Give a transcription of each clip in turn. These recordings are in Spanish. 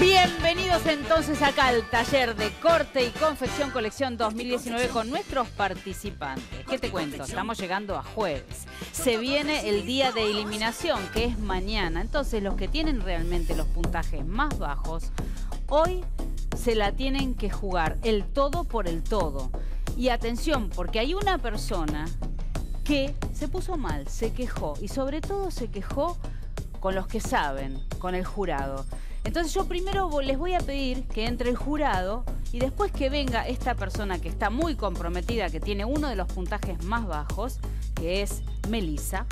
Bienvenidos entonces acá al taller de corte y confección colección 2019 con nuestros participantes. ¿Qué te cuento? Estamos llegando a jueves. Se viene el día de eliminación, que es mañana. Entonces los que tienen realmente los puntajes más bajos, hoy se la tienen que jugar el todo por el todo. Y atención, porque hay una persona que se puso mal, se quejó y sobre todo se quejó con los que saben, con el jurado. Entonces yo primero les voy a pedir que entre el jurado y después que venga esta persona que está muy comprometida, que tiene uno de los puntajes más bajos, que es Melissa.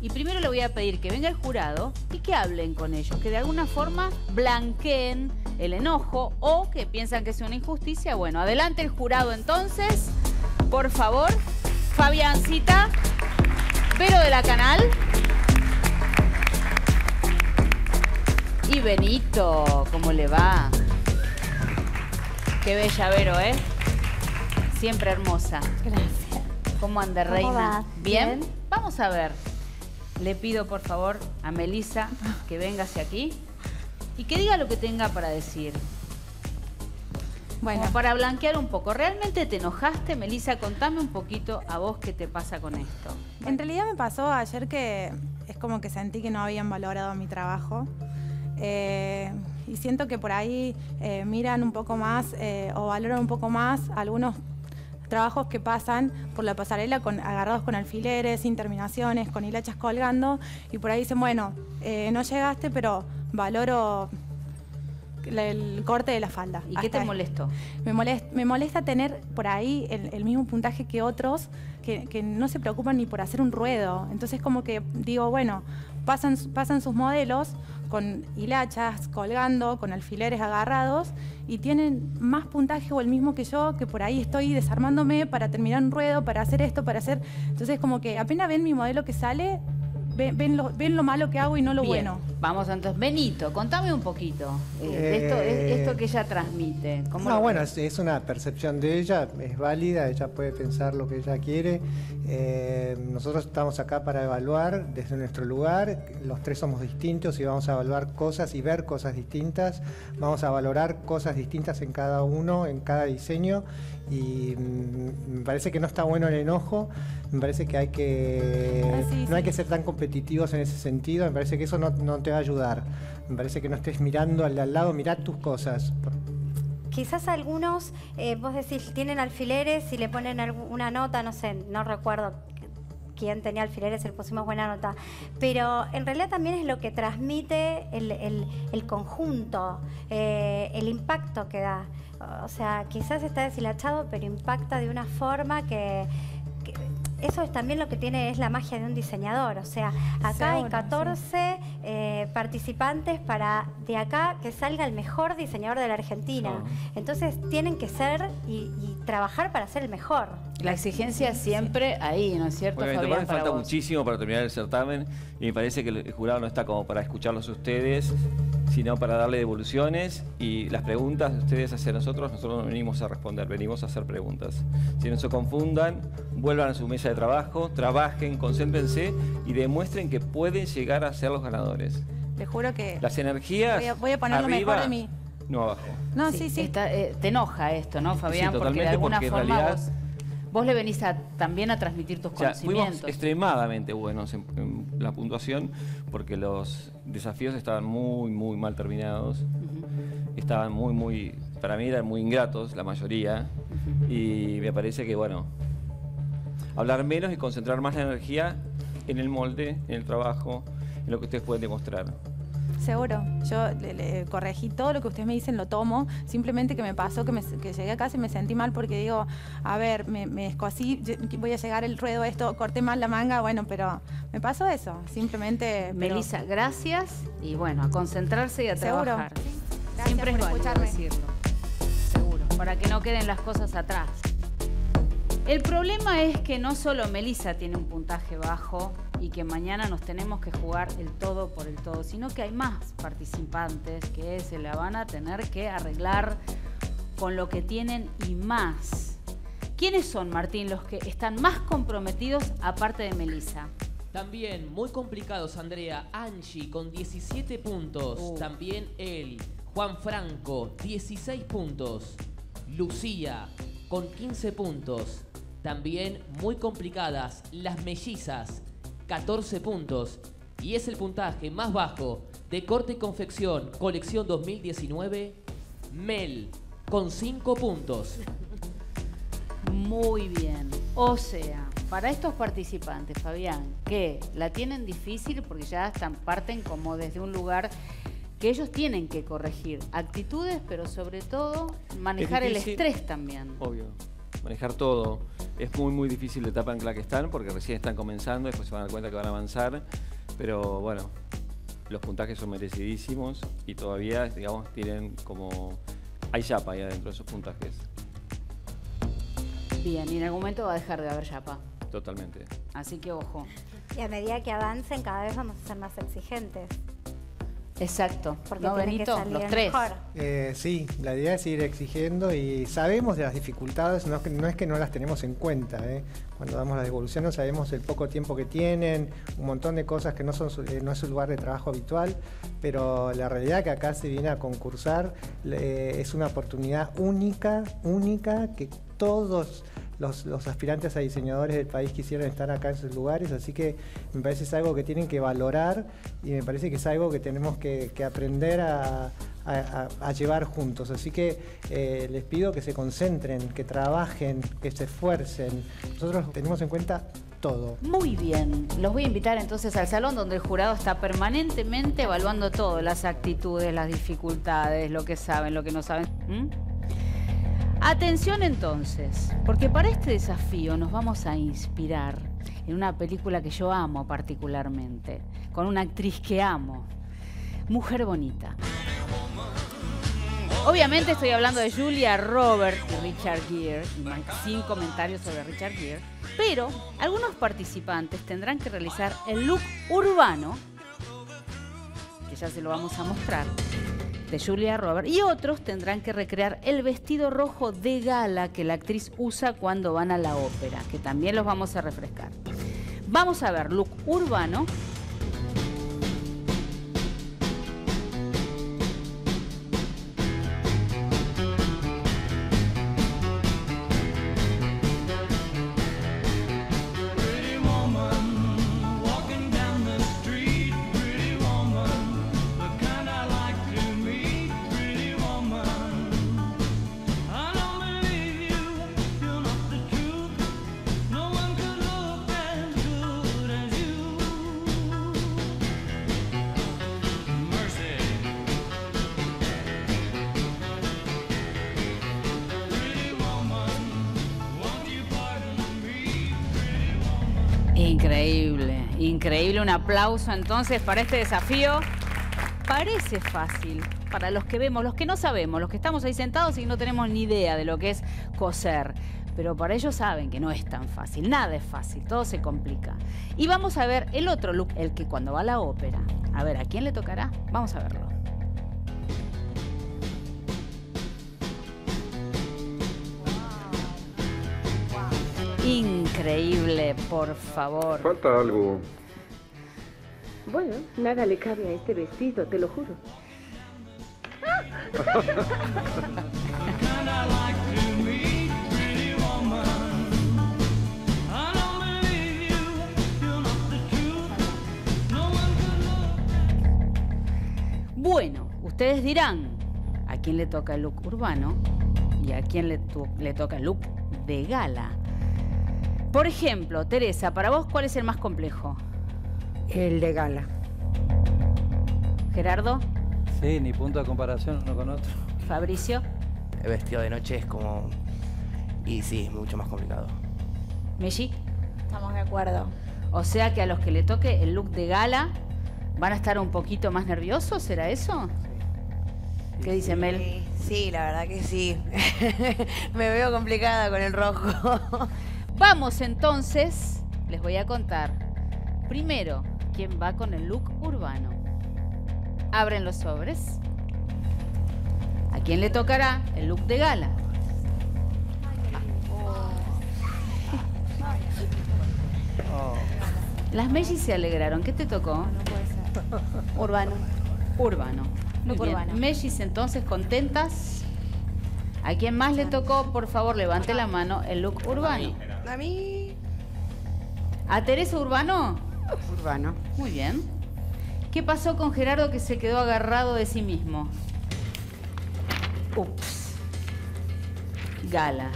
Y primero le voy a pedir que venga el jurado y que hablen con ellos, que de alguna forma blanqueen el enojo o que piensan que es una injusticia. Bueno, adelante el jurado entonces, por favor. Fabiancita, Vero de la Canal. Y Benito, ¿cómo le va? Qué bella Vero, ¿eh? Siempre hermosa. Gracias. ¿Cómo anda, ¿Cómo reina? ¿Bien? Bien. Vamos a ver. Le pido, por favor, a Melissa que venga hacia aquí y que diga lo que tenga para decir. Bueno, Como para blanquear un poco. ¿Realmente te enojaste, Melissa? Contame un poquito a vos qué te pasa con esto. en realidad me pasó ayer que es como que sentí que no habían valorado mi trabajo. Eh, y siento que por ahí eh, miran un poco más eh, o valoran un poco más algunos trabajos que pasan por la pasarela con, agarrados con alfileres, sin terminaciones, con hilachas colgando. Y por ahí dicen, bueno, no llegaste, pero valoro el corte de la falda. ¿Y qué te molestó? Me molesta, me molesta tener por ahí el, el mismo puntaje que otros que, que no se preocupan ni por hacer un ruedo. Entonces como que digo, bueno, pasan, pasan sus modelos con hilachas colgando, con alfileres agarrados y tienen más puntaje o el mismo que yo, que por ahí estoy desarmándome para terminar un ruedo, para hacer esto, para hacer... Entonces como que apenas ven mi modelo que sale, ven, ven lo, ven lo malo que hago y no lo Bien. bueno. Vamos entonces. Benito, contame un poquito eh, de esto, Eh, esto que ella transmite. ¿Cómo No, bueno, es una percepción de ella, es válida, ella puede pensar lo que ella quiere. Eh, nosotros estamos acá para evaluar desde nuestro lugar, los tres somos distintos y vamos a evaluar cosas y ver cosas distintas, vamos a valorar cosas distintas en cada uno, en cada diseño y mm, me parece que no está bueno el enojo, me parece que hay que Ah, sí, no hay que ser tan competitivos en ese sentido, me parece que eso no, no te va a ayudar, me parece que no estés mirando al al lado, mirá tus cosas. Quizás algunos, eh, vos decís, tienen alfileres y le ponen una nota, no sé, no recuerdo quién tenía alfileres, le pusimos buena nota, pero en realidad también es lo que transmite el, el- el conjunto, eh, el impacto que da. O sea, quizás está deshilachado, pero impacta de una forma que... que- eso es también lo que tiene, es la magia de un diseñador. O sea, acá hay Seguro, sí. 14 eh, participantes para de acá que salga el mejor diseñador de la Argentina. Claro. Entonces tienen que ser y, y trabajar para ser el mejor. La exigencia siempre ahí, ¿no es cierto, Obviamente, Fabián? me para falta vos? muchísimo para terminar el certamen y me parece que el jurado no está como para escucharlos a ustedes, sino para darle devoluciones y las preguntas de ustedes hacia nosotros, nosotros no venimos a responder, venimos a hacer preguntas. Si no se confundan, vuelvan a su mesa de trabajo, trabajen, concéntrense y demuestren que pueden llegar a ser los ganadores. Les juro que Las energías voy a, voy a poner lo arriba, mejor de mí. no abajo. No, sí, sí. está, eh, te enoja esto, ¿no, Fabián? porque de totalmente, alguna porque en realidad- vos, vos le venís a, también a transmitir tus O sea, fuimos conocimientos. extremadamente buenos en, en la puntuación porque los desafíos estaban muy, muy mal terminados. Estaban muy, muy, para mí eran muy ingratos la mayoría. Y me parece que, bueno, hablar menos y concentrar más la energía en el molde, en el trabajo, en lo que ustedes pueden demostrar. Seguro. Yo le, le corregí todo lo que ustedes me dicen, lo tomo. Simplemente que me pasó que, me- que llegué a casa y me sentí mal porque digo, a ver, me, yo- voy a llegar el ruedo esto, corté mal la manga, bueno, pero me pasó eso. Simplemente. pero- Melissa, gracias y bueno, a concentrarse y a Seguro. trabajar. Gracias Siempre es por escucharme. decirlo. Seguro, para que no queden las cosas atrás. El problema es que no solo Melissa tiene un puntaje bajo y que mañana nos tenemos que jugar el todo por el todo, sino que hay más participantes que se la van a tener que arreglar con lo que tienen y más. ¿Quiénes son, Martín, los que están más comprometidos aparte de Melissa? También muy complicados, Andrea. Angie con 17 puntos. Uh. También él. Juan Franco, 16 puntos. Lucía, con 15 puntos. También muy complicadas, las mellizas, 14 puntos. Y es el puntaje más bajo de corte y confección, colección 2019, Mel, con 5 puntos. Muy bien. O sea, para estos participantes, Fabián, que la tienen difícil porque ya están, parten como desde un lugar que ellos tienen que corregir actitudes, pero sobre todo manejar el difícil. estrés también. Obvio. Manejar todo. Es muy, muy difícil la etapa en la que están porque recién están comenzando, después se van a dar cuenta que van a avanzar. Pero bueno, los puntajes son merecidísimos y todavía, digamos, tienen como. Hay chapa ahí adentro de esos puntajes. Bien, y en algún momento va a dejar de haber chapa. Totalmente. Así que ojo. Y a medida que avancen, cada vez vamos a ser más exigentes. Exacto. Porque ¿No, tiene que Benito? salir Los tres. mejor. Eh, sí, la idea es seguir exigiendo y sabemos de las dificultades, no es que no, es que no las tenemos en cuenta. ¿eh? Cuando damos la devolución no sabemos el poco tiempo que tienen, un montón de cosas que no, son su- eh, no es su lugar de trabajo habitual, pero la realidad que acá se viene a concursar le- es una oportunidad única, única, que todos los, aspirantes a diseñadores del país quisieran estar acá en sus lugares, así que me parece es algo que tienen que valorar y me parece que es algo que tenemos que, que aprender a llevar juntos. Así que eh, les pido que se concentren, que trabajen, que se esfuercen. Nosotros tenemos en cuenta todo. Muy bien, los voy a invitar entonces al salón donde el jurado está permanentemente evaluando todo, las actitudes, las dificultades, lo que saben, lo que no saben. ¿Mm? Atención entonces, porque para este desafío nos vamos a inspirar en una película que yo amo particularmente, con una actriz que amo, Mujer Bonita. Obviamente estoy hablando de Julia Roberts y Richard Gere, y sin comentarios sobre Richard Gere, pero algunos participantes tendrán que realizar el look urbano, que ya se lo vamos a mostrar, de Julia Roberts, y otros tendrán que recrear el vestido rojo de gala que la actriz usa cuando van a la ópera, que también los vamos a refrescar. Vamos a ver look urbano Un aplauso entonces para este desafío. Parece fácil para los que vemos, los que no sabemos, los que estamos ahí sentados y no tenemos ni idea de lo que es coser. Pero para ellos saben que no es tan fácil, nada es fácil, todo se complica. Y vamos a ver el otro look, el que cuando va a la ópera. A ver, ¿a quién le tocará? Vamos a verlo. Increíble, por favor. Falta algo. Bueno, nada le cabe a este vestido, te lo juro. Bueno, ustedes dirán a quién le toca el look urbano y a quién le, le toca el look de gala. Por ejemplo, Teresa, para vos, ¿cuál es el más complejo? El de gala. Gerardo, Sí, ni punto de comparación uno con otro. Fabricio, El vestido de noche es como... Y sí, es mucho más complicado. Meji. Estamos de acuerdo. O sea que a los que le toque el look de gala van a estar un poquito más nerviosos, ¿será eso? ¿Qué dice Mel? Sí, sí, la verdad que sí. Me veo complicada con el rojo. Vamos entonces, les voy a contar. Primero, ¿quién va con el look urbano? Abren los sobres. ¿A quién le tocará el look de gala? Las Mellis se alegraron. ¿Qué te tocó? Urbano. Urbano. Muy Look bien. urbano. Mellis, entonces, ¿contentas? ¿A quién más le tocó? Por favor, levante la mano el look urbano. A mí. ¿A Teresa Urbano? Urbano. Muy bien. ¿Qué pasó con Gerardo que se quedó agarrado de sí mismo? Ups. Gala.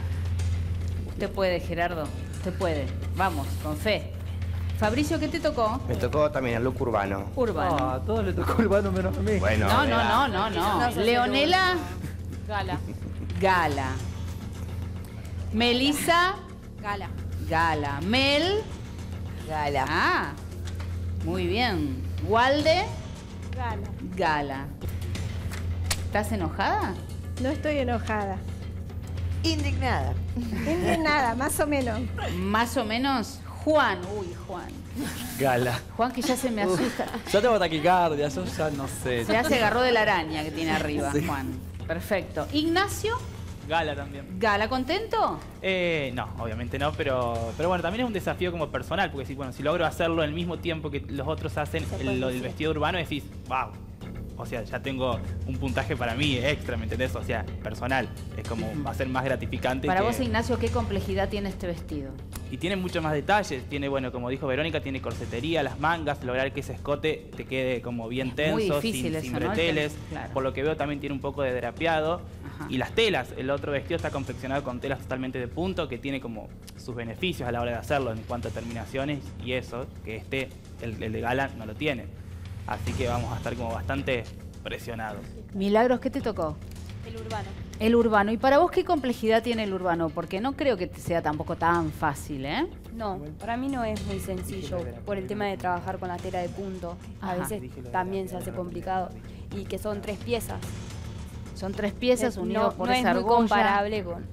Usted puede, Gerardo. Usted puede. Vamos, con fe. Fabricio, ¿qué te tocó? Me tocó también el look urbano. Urbano. Ah, a todos le tocó urbano menos a mí. Bueno, No, no, no, no, no. Leonela, Gala. Gala. Melissa, Gala. Gala. Mel, Gala. ah, muy bien. Walde, Gala. Gala. ¿Estás enojada? No estoy enojada. Indignada. Indignada, más o menos. Más o menos. Juan, uy, Juan. Gala. Juan que ya se me asusta. Ya tengo taquicardia, yo ya no sé. Ya se agarró de la araña que tiene arriba, Sí. Juan. Perfecto. Ignacio, Gala también. Gala, ¿contento? Eh, no, obviamente no, pero, pero bueno, también es un desafío como personal, porque si, bueno, si logro hacerlo al mismo tiempo que los otros hacen el- lo del vestido urbano, decís, wow. O sea, ya tengo un puntaje para mí extra, ¿me entendés? O sea, personal. Es como, va a ser más gratificante. Para que- vos, Ignacio, ¿qué complejidad tiene este vestido? Y tiene muchos más detalles. Tiene, bueno, como dijo Verónica, tiene corsetería, las mangas, lograr que ese escote te quede como bien tenso, Muy difícil sin, eso, sin breteles. claro. Por lo que veo también tiene un poco de drapeado. Ajá. Y las telas, el otro vestido está confeccionado con telas totalmente de punto, que tiene como sus beneficios a la hora de hacerlo en cuanto a terminaciones y eso, que este, el, el de gala, no lo tiene. Así que vamos a estar como bastante presionados. Milagros, ¿qué te tocó? El urbano. El urbano. ¿Y para vos qué complejidad tiene el urbano? Porque no creo que sea tampoco tan fácil, ¿eh? No, para mí no es muy sencillo por el tema de trabajar con la tela de punto. A Ajá. veces también se hace complicado. Y que son tres piezas. Son tres piezas No- unidas por no esa es muy argolla. comparable con,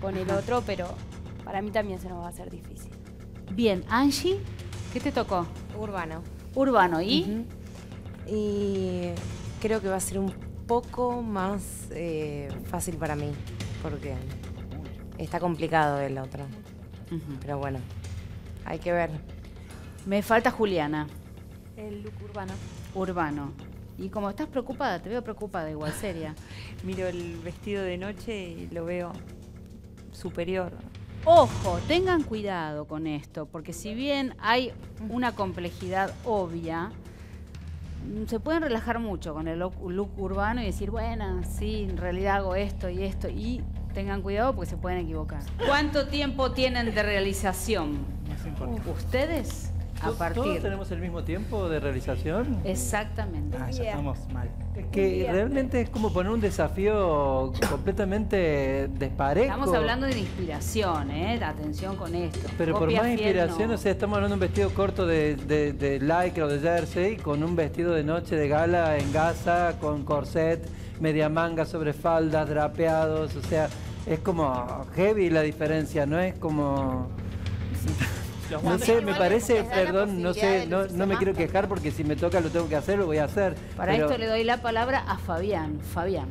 con el otro, pero para mí también se nos va a hacer difícil. Bien, Angie, ¿qué te tocó? Urbano. Urbano, ¿y? Y creo que va a ser un poco más eh, fácil para mí, porque está complicado el otro. Pero bueno, hay que ver. Me falta Juliana, El look urbano. urbano. Y como estás preocupada, te veo preocupada igual, seria. Miro el vestido de noche y lo veo superior. Ojo, tengan cuidado con esto, porque si bien hay una complejidad obvia, se pueden relajar mucho con el look, look urbano y decir, bueno, sí, en realidad hago esto y esto, y tengan cuidado porque se pueden equivocar. ¿Cuánto tiempo tienen de realización? ¿Ustedes? A ¿Todos tenemos el mismo tiempo de realización? Exactamente. Ah, ya estamos mal. Es que realmente es como poner un desafío completamente desparejo. Estamos hablando de inspiración, ¿eh? Atención con esto. Pero por más fiel, inspiración, no. o sea, estamos hablando de un vestido corto de, de, de lycra o de jersey con un vestido de noche de gala en gasa, con corset, media manga sobre faldas, drapeados, o sea, es como heavy la diferencia, no es como... No sé, me parece, perdón, no sé, no, no me quiero quejar porque si me toca lo tengo que hacer, lo voy a hacer. Para pero- esto le doy la palabra a Fabián. Fabián.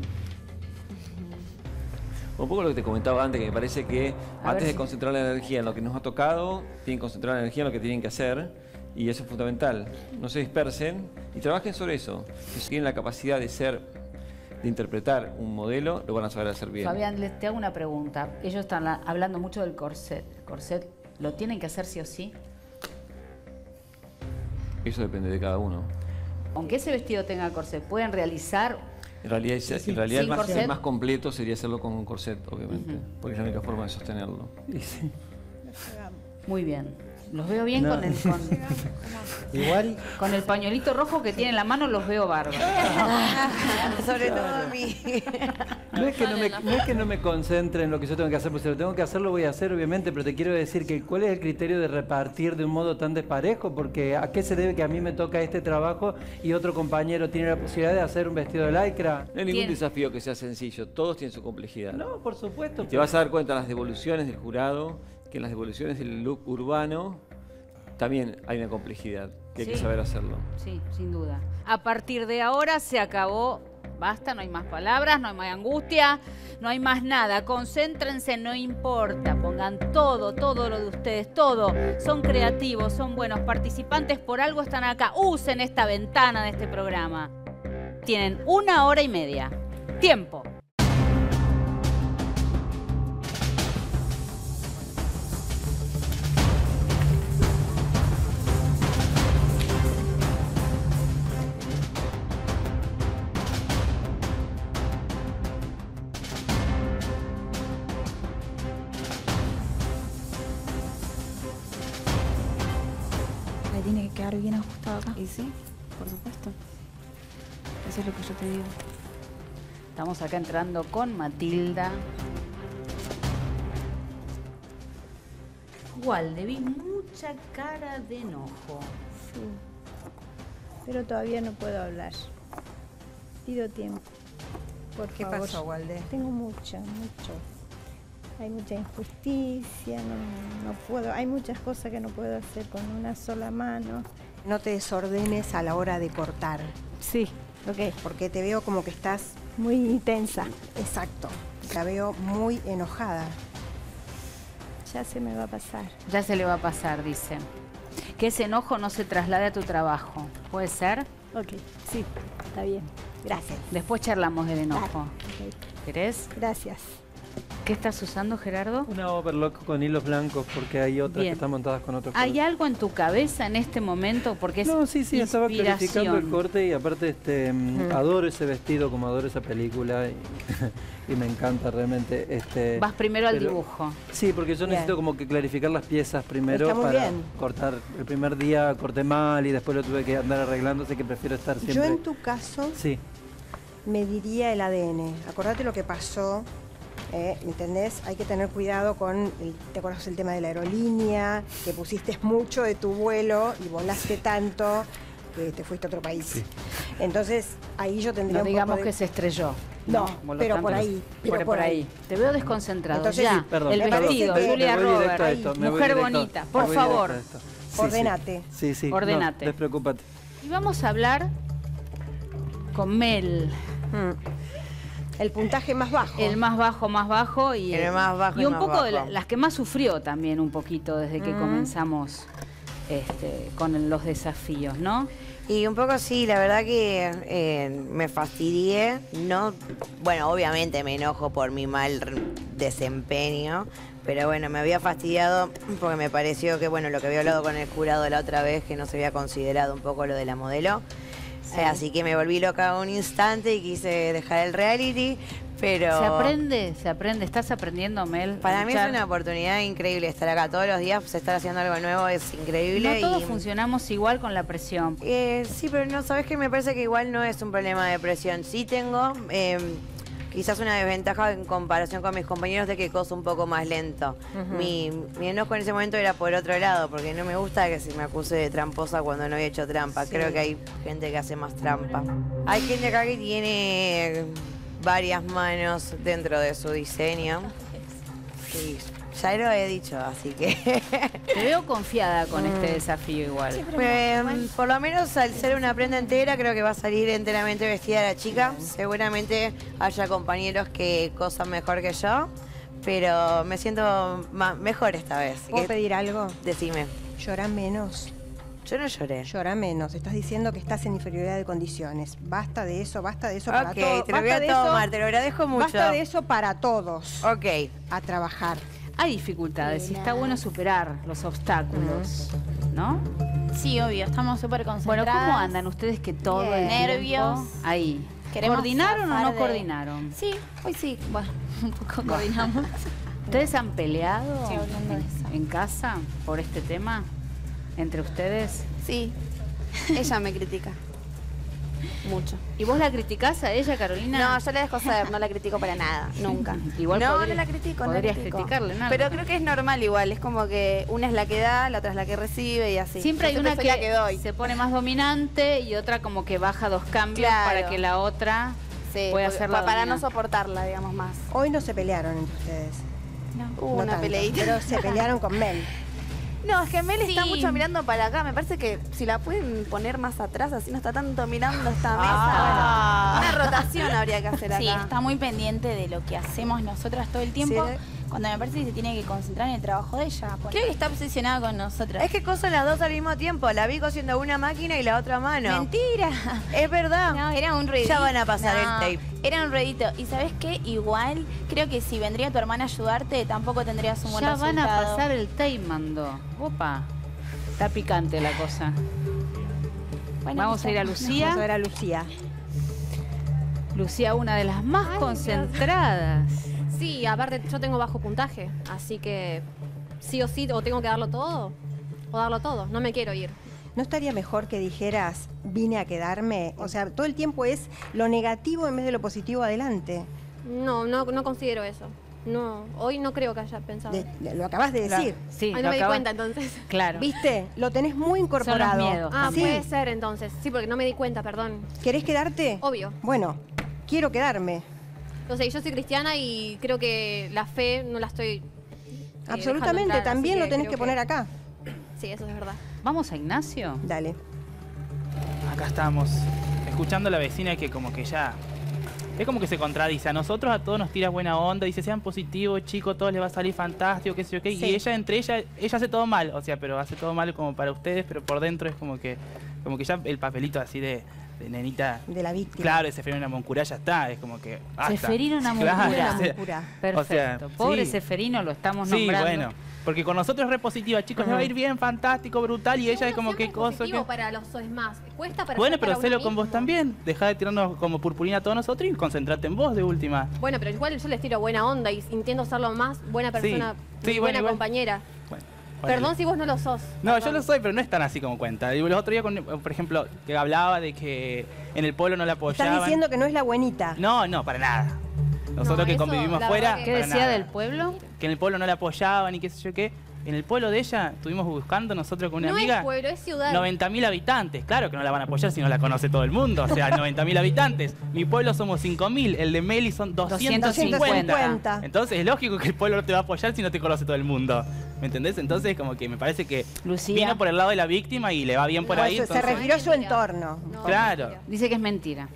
Un poco lo que te comentaba antes, que me parece que A antes de si- concentrar la energía en lo que nos ha tocado, tienen que concentrar la energía en lo que tienen que hacer y eso es fundamental. No se dispersen y trabajen sobre eso. Si tienen la capacidad de ser, de interpretar un modelo, lo van a saber hacer bien. Fabián, les te hago una pregunta. Ellos están la- hablando mucho del corset. ¿El corset lo tienen que hacer sí o sí? Eso depende de cada uno. Aunque ese vestido tenga corset, ¿pueden realizar? En realidad, en realidad el, más, corset. el más completo sería hacerlo con un corset, obviamente, porque es la única forma de sostenerlo. Muy bien. Los veo bien No. con, el, con, Igual, con el pañuelito rojo que tiene en la mano, los veo bárbaros. Sobre todo a mí. No es, que no, me, no es que no me concentre en lo que yo tengo que hacer, porque si lo tengo que hacer lo voy a hacer, obviamente, pero te quiero decir que cuál es el criterio de repartir de un modo tan desparejo, porque a qué se debe que a mí me toca este trabajo y otro compañero tiene la posibilidad de hacer un vestido de lycra. No hay ningún desafío que sea sencillo, todos tienen su complejidad. No, por supuesto. Y te vas a dar cuenta en las devoluciones del jurado que en las devoluciones del look urbano también hay una complejidad que hay que saber hacerlo. Sí, sin duda. A partir de ahora se acabó. Basta, no hay más palabras, no hay más angustia, no hay más nada. Concéntrense, no importa. Pongan todo, todo lo de ustedes, todo. Son creativos, son buenos participantes, por algo están acá. Usen esta ventana de este programa. Tienen una hora y media. Tiempo. Tiene que quedar bien ajustado acá. Y sí, por supuesto. Eso es lo que yo te digo. Estamos acá entrando con Matilda. Walde, vi mucha cara de enojo. Sí. Pero todavía no puedo hablar. Pido tiempo. Por ¿Qué favor. pasó, Walde? Tengo mucho, mucho. Hay mucha injusticia, no, no puedo. Hay muchas cosas que no puedo hacer con una sola mano. No te desordenes a la hora de cortar. Sí, ok. Porque te veo como que estás... Muy intensa. Exacto. La veo muy enojada. Ya se me va a pasar. Ya se le va a pasar, dice. Que ese enojo no se traslade a tu trabajo. ¿Puede ser? Ok, sí, está bien. Gracias. Después charlamos del enojo. Ok, ¿Querés? Gracias. ¿Qué estás usando, Gerardo? Una overlock con hilos blancos porque hay otras Bien. que están montadas con otros ¿Hay algo en tu cabeza en este momento? Porque es No, sí, sí, estaba clarificando el corte y aparte este, mm, Mm. adoro ese vestido como adoro esa película y, y me encanta realmente. Este, Vas primero al dibujo. Sí, porque yo Bien. necesito como que clarificar las piezas primero Está muy para bien. cortar. El primer día corté mal y después lo tuve que andar arreglando, así que prefiero estar siempre. Yo en tu caso Sí, me diría el ADN. Acordate lo que pasó. Eh, ¿Me entendés? Hay que tener cuidado con, el, ¿te acuerdas el tema de la aerolínea? Que pusiste mucho de tu vuelo y volaste tanto que te fuiste a otro país. Entonces, ahí yo tendría No un digamos poco de... que se estrelló. No, pero tanto por ahí, pero por, por ahí. ahí. Te veo desconcentrado. Entonces, ya, sí, perdón, el vestido, que- Julia Roberts. Mujer directo- bonita, por favor. esto. Sí, sí. Ordenate. Sí, sí. no, Ordenate. despreocúpate. Y vamos a hablar con Mel. El puntaje más bajo. El más bajo, más bajo y El más bajo y y un más poco de bajo. las que más sufrió también un poquito desde que Mm. comenzamos este, con los desafíos, ¿no? Y un poco sí, la verdad que eh, me fastidié. No, bueno, obviamente me enojo por mi mal desempeño, pero bueno, me había fastidiado porque me pareció que bueno, lo que había hablado con el jurado la otra vez, que no se había considerado un poco lo de la modelo. Eh, así que me volví loca un instante y quise dejar el reality, pero... Se aprende, se aprende. ¿Estás aprendiendo, Mel? Para mí es una oportunidad increíble estar acá todos los días, pues, estar haciendo algo nuevo es increíble. No todos y- funcionamos igual con la presión. Eh, sí, pero no, sabes que me parece que igual no es un problema de presión. Sí tengo eh, quizás una desventaja en comparación con mis compañeros de que coso un poco más lento. Mi, mi enojo en ese momento era por otro lado, porque no me gusta que se me acuse de tramposa cuando no había hecho trampa. Sí. Creo que hay gente que hace más trampa. Hay gente acá que tiene varias manos dentro de su diseño. Sí, ya lo he dicho, así que... Te veo confiada con Mm. este desafío igual. Em, por lo menos al ser una prenda entera, creo que va a salir enteramente vestida la chica. Seguramente haya compañeros que cosan mejor que yo, pero me siento mejor esta vez. ¿Puedo Que- pedir algo? Decime. Llora menos. Yo no lloré. Llora menos. Estás diciendo que estás en inferioridad de condiciones. Basta de eso, basta de eso para Ok, todos. te lo voy a Basta de eso- tomar, te lo agradezco mucho. Basta de eso para todos. Ok. A trabajar. Hay dificultades y está bueno superar los obstáculos, ¿no? Sí, obvio, estamos súper Bueno, concentradas. ¿cómo andan ustedes que todo el Bien. Nervios. ahí? Queremos ¿Coordinaron o no de- coordinaron? Sí, hoy sí. Bueno, un poco coordinamos. ¿Ustedes han peleado Sí, hablando de en, en casa por este tema? ¿Entre ustedes? Sí, ella me critica. Mucho. ¿Y vos la criticás a ella, Carolina? No, yo la dejo ser, no la critico para nada, nunca. Igual no, podría- no la critico, no critico. criticarle, ¿no? Pero creo que es normal igual, es como que una es la que da, la otra es la que recibe y así. Siempre hay una que, la que doy. se pone más dominante y otra como que baja dos cambios Claro. para que la otra Sí, pueda porque- hacer la para no soportarla, digamos más. Hoy no se pelearon entre ustedes. Hubo No una tanto, peleita. Pero se pelearon con Mel. No, es que Mel está Sí. mucho mirando para acá. Me parece que si la pueden poner más atrás, así no está tanto mirando esta mesa. Ah. Bueno, una rotación habría que hacer acá. Sí, está muy pendiente de lo que hacemos nosotras todo el tiempo. Sí, Cuando me parece que se tiene que concentrar en el trabajo de ella. Creo que está obsesionada con nosotras. Es que cosan las dos al mismo tiempo. La vi cosiendo una máquina y la otra mano. Mentira. Es verdad. No, era un ruedito. Ya van a pasar el tape. Era un ruedito. Y ¿sabes qué? Igual creo que si vendría tu hermana a ayudarte, tampoco tendrías un buen Ya van a pasar el tape, mandó. Opa. Está picante la cosa. Bueno, Vamos a ir a Lucía. Vamos a ver a Lucía. Lucía, una de las más concentradas. Sí, aparte yo tengo bajo puntaje, así que sí o sí o tengo que darlo todo o darlo todo, no me quiero ir. ¿No estaría mejor que dijeras, vine a quedarme? O sea, todo el tiempo es lo negativo en vez de lo positivo adelante. No, no, no considero eso. No, hoy no creo que haya pensado. De- de- lo acabas de Claro. decir. Sí, Ay, no me di cuenta entonces. Claro. ¿Viste? Lo tenés muy incorporado. Ah, Sí. puede ser entonces. Sí, porque no me di cuenta, perdón. ¿Querés quedarte? Obvio. Bueno, quiero quedarme. O sea, yo soy cristiana y creo que la fe no la estoy. eh, Absolutamente, entrar, también lo tenés que poner acá. Sí, eso es verdad. ¿Vamos a Ignacio? Dale. Acá estamos, escuchando a la vecina que como que ya... Es como que se contradice. A nosotros a todos nos tira buena onda, dice sean positivos, chicos, todo les va a salir fantástico, qué sé yo qué. Sí. Y ella, entre ella, ella hace todo mal. O sea, pero hace todo mal como para ustedes, pero por dentro es como que, como que ya el papelito así de nenita. De la víctima. Claro, ese Seferino Namoncura ya está. Es como que. basta. Seferino Claro, Namuncura. o sea, Perfecto. o sea, Pobre sí. Seferino, lo estamos Sí, nombrando. bueno. Porque con nosotros es re positiva, chicos, le va a ir bien, fantástico, brutal, y ella es como que cosa que... Positivo para los es más. Cuesta para Bueno, pero uno con vos también. Deja de tirarnos como purpurina a todos nosotros y concentrate en vos de última. Bueno, pero igual yo les tiro buena onda y intento ser lo más buena persona, Sí, buena igual. compañera. Bueno, Perdón si vos no lo sos. No, yo lo soy, pero no es tan así como cuenta. Y los otros días, con- por ejemplo, que hablaba de que en el pueblo no la apoyaban. Estás diciendo que no es la buenita. No, no, para nada. Nosotros que eso, convivimos afuera. ¿Qué decía nada. del pueblo? Que en el pueblo no la apoyaban y qué sé yo qué. En el pueblo de ella estuvimos buscando nosotros con una no amiga. es pueblo, es ciudad. 90.000 habitantes, claro que no la van a apoyar si no la conoce todo el mundo, o sea, 90.000 habitantes. Mi pueblo somos 5.000, el de Meli son 250. 250. Entonces es lógico que el pueblo no te va a apoyar si no te conoce todo el mundo. ¿Me entendés? Entonces como que me parece que Lucía. vino por el lado de la víctima y le va bien por No, ahí. se- se entonces- refirió a su entorno. Claro. Dice que es mentira.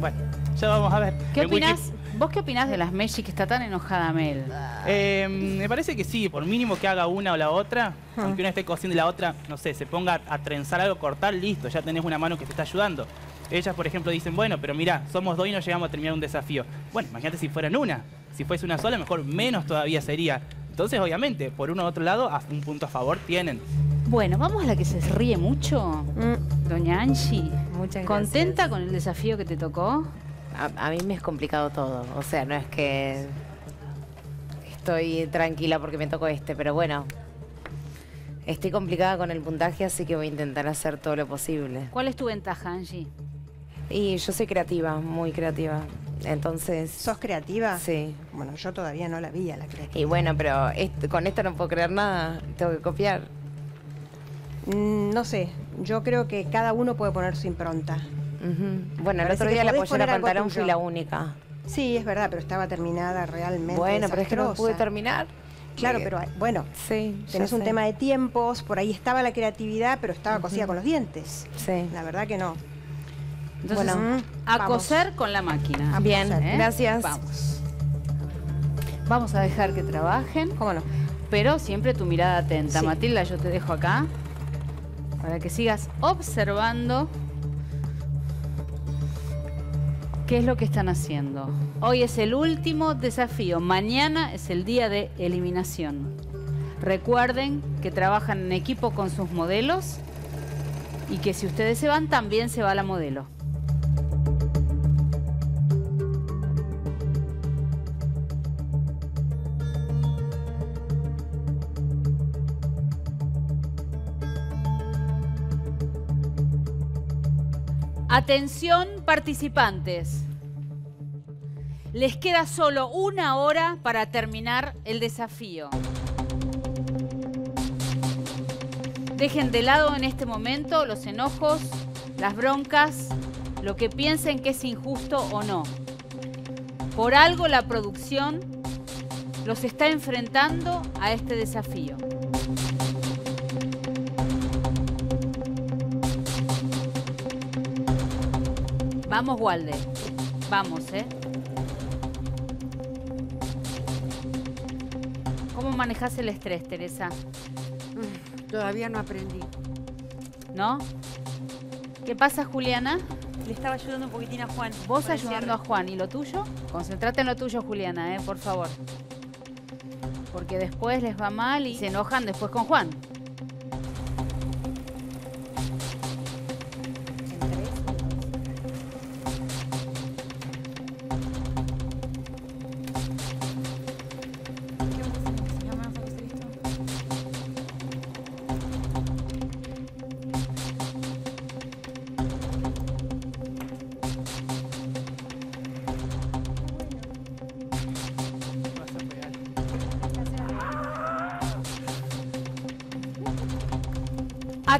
Bueno, ya vamos a ver. ¿Qué En Wiki- opinás? ¿Vos qué opinás de las Messi que está tan enojada Mel? Eh, me parece que sí, por mínimo que haga una o la otra, aunque una esté cosiendo y la otra, no sé, se ponga a trenzar algo, cortar, listo, ya tenés una mano que te está ayudando. Ellas, por ejemplo, dicen, bueno, pero mira, somos dos y no llegamos a terminar un desafío. Bueno, imagínate si fueran una. Si fuese una sola, mejor menos todavía sería. Entonces, obviamente, por uno u otro lado, un punto a favor tienen. Bueno, vamos a la que se ríe mucho. Doña Angie. Muchas gracias. ¿Contenta con el desafío que te tocó? A, a mí me es complicado todo. O sea, no es que estoy tranquila porque me tocó este, pero bueno. Estoy complicada con el puntaje, así que voy a intentar hacer todo lo posible. ¿Cuál es tu ventaja, Angie? Y yo soy creativa, muy creativa. Entonces. ¿Sos creativa? Sí. Bueno, yo todavía no la vi a la creativa. Y bueno, pero con esto no puedo creer nada. Tengo que copiar. Mm, no sé, yo creo que cada uno puede poner su impronta. Bueno, el otro día la pollera pantalón fui la única. Sí, es verdad, pero estaba terminada realmente. Bueno, pero es que no pude terminar. Claro, Eh, pero bueno, Sí, tenés un sé. tema de tiempos, por ahí estaba la creatividad, pero estaba cosida con los dientes. Sí. La verdad que no. Entonces, Bueno, a vamos. coser con la máquina. A Bien, coser. gracias. Vamos. Vamos a dejar que trabajen. ¿Cómo no? Pero siempre tu mirada atenta. Sí. Matilda, yo te dejo acá para que sigas observando qué es lo que están haciendo. Hoy es el último desafío. Mañana es el día de eliminación. Recuerden que trabajan en equipo con sus modelos y que si ustedes se van, también se va la modelo. Atención participantes. Les queda solo una hora para terminar el desafío. Dejen de lado en este momento los enojos, las broncas, lo que piensen que es injusto o no. Por algo la producción los está enfrentando a este desafío. Vamos, Walde. Vamos, ¿eh? ¿Cómo manejas el estrés, Teresa? Todavía no aprendí. ¿No? ¿Qué pasa, Juliana? Le estaba ayudando un poquitín a Juan. Vos ayudando a Juan. ¿Y lo tuyo? Concentrate en lo tuyo, Juliana, ¿eh? por favor. Porque después les va mal y se enojan después con Juan.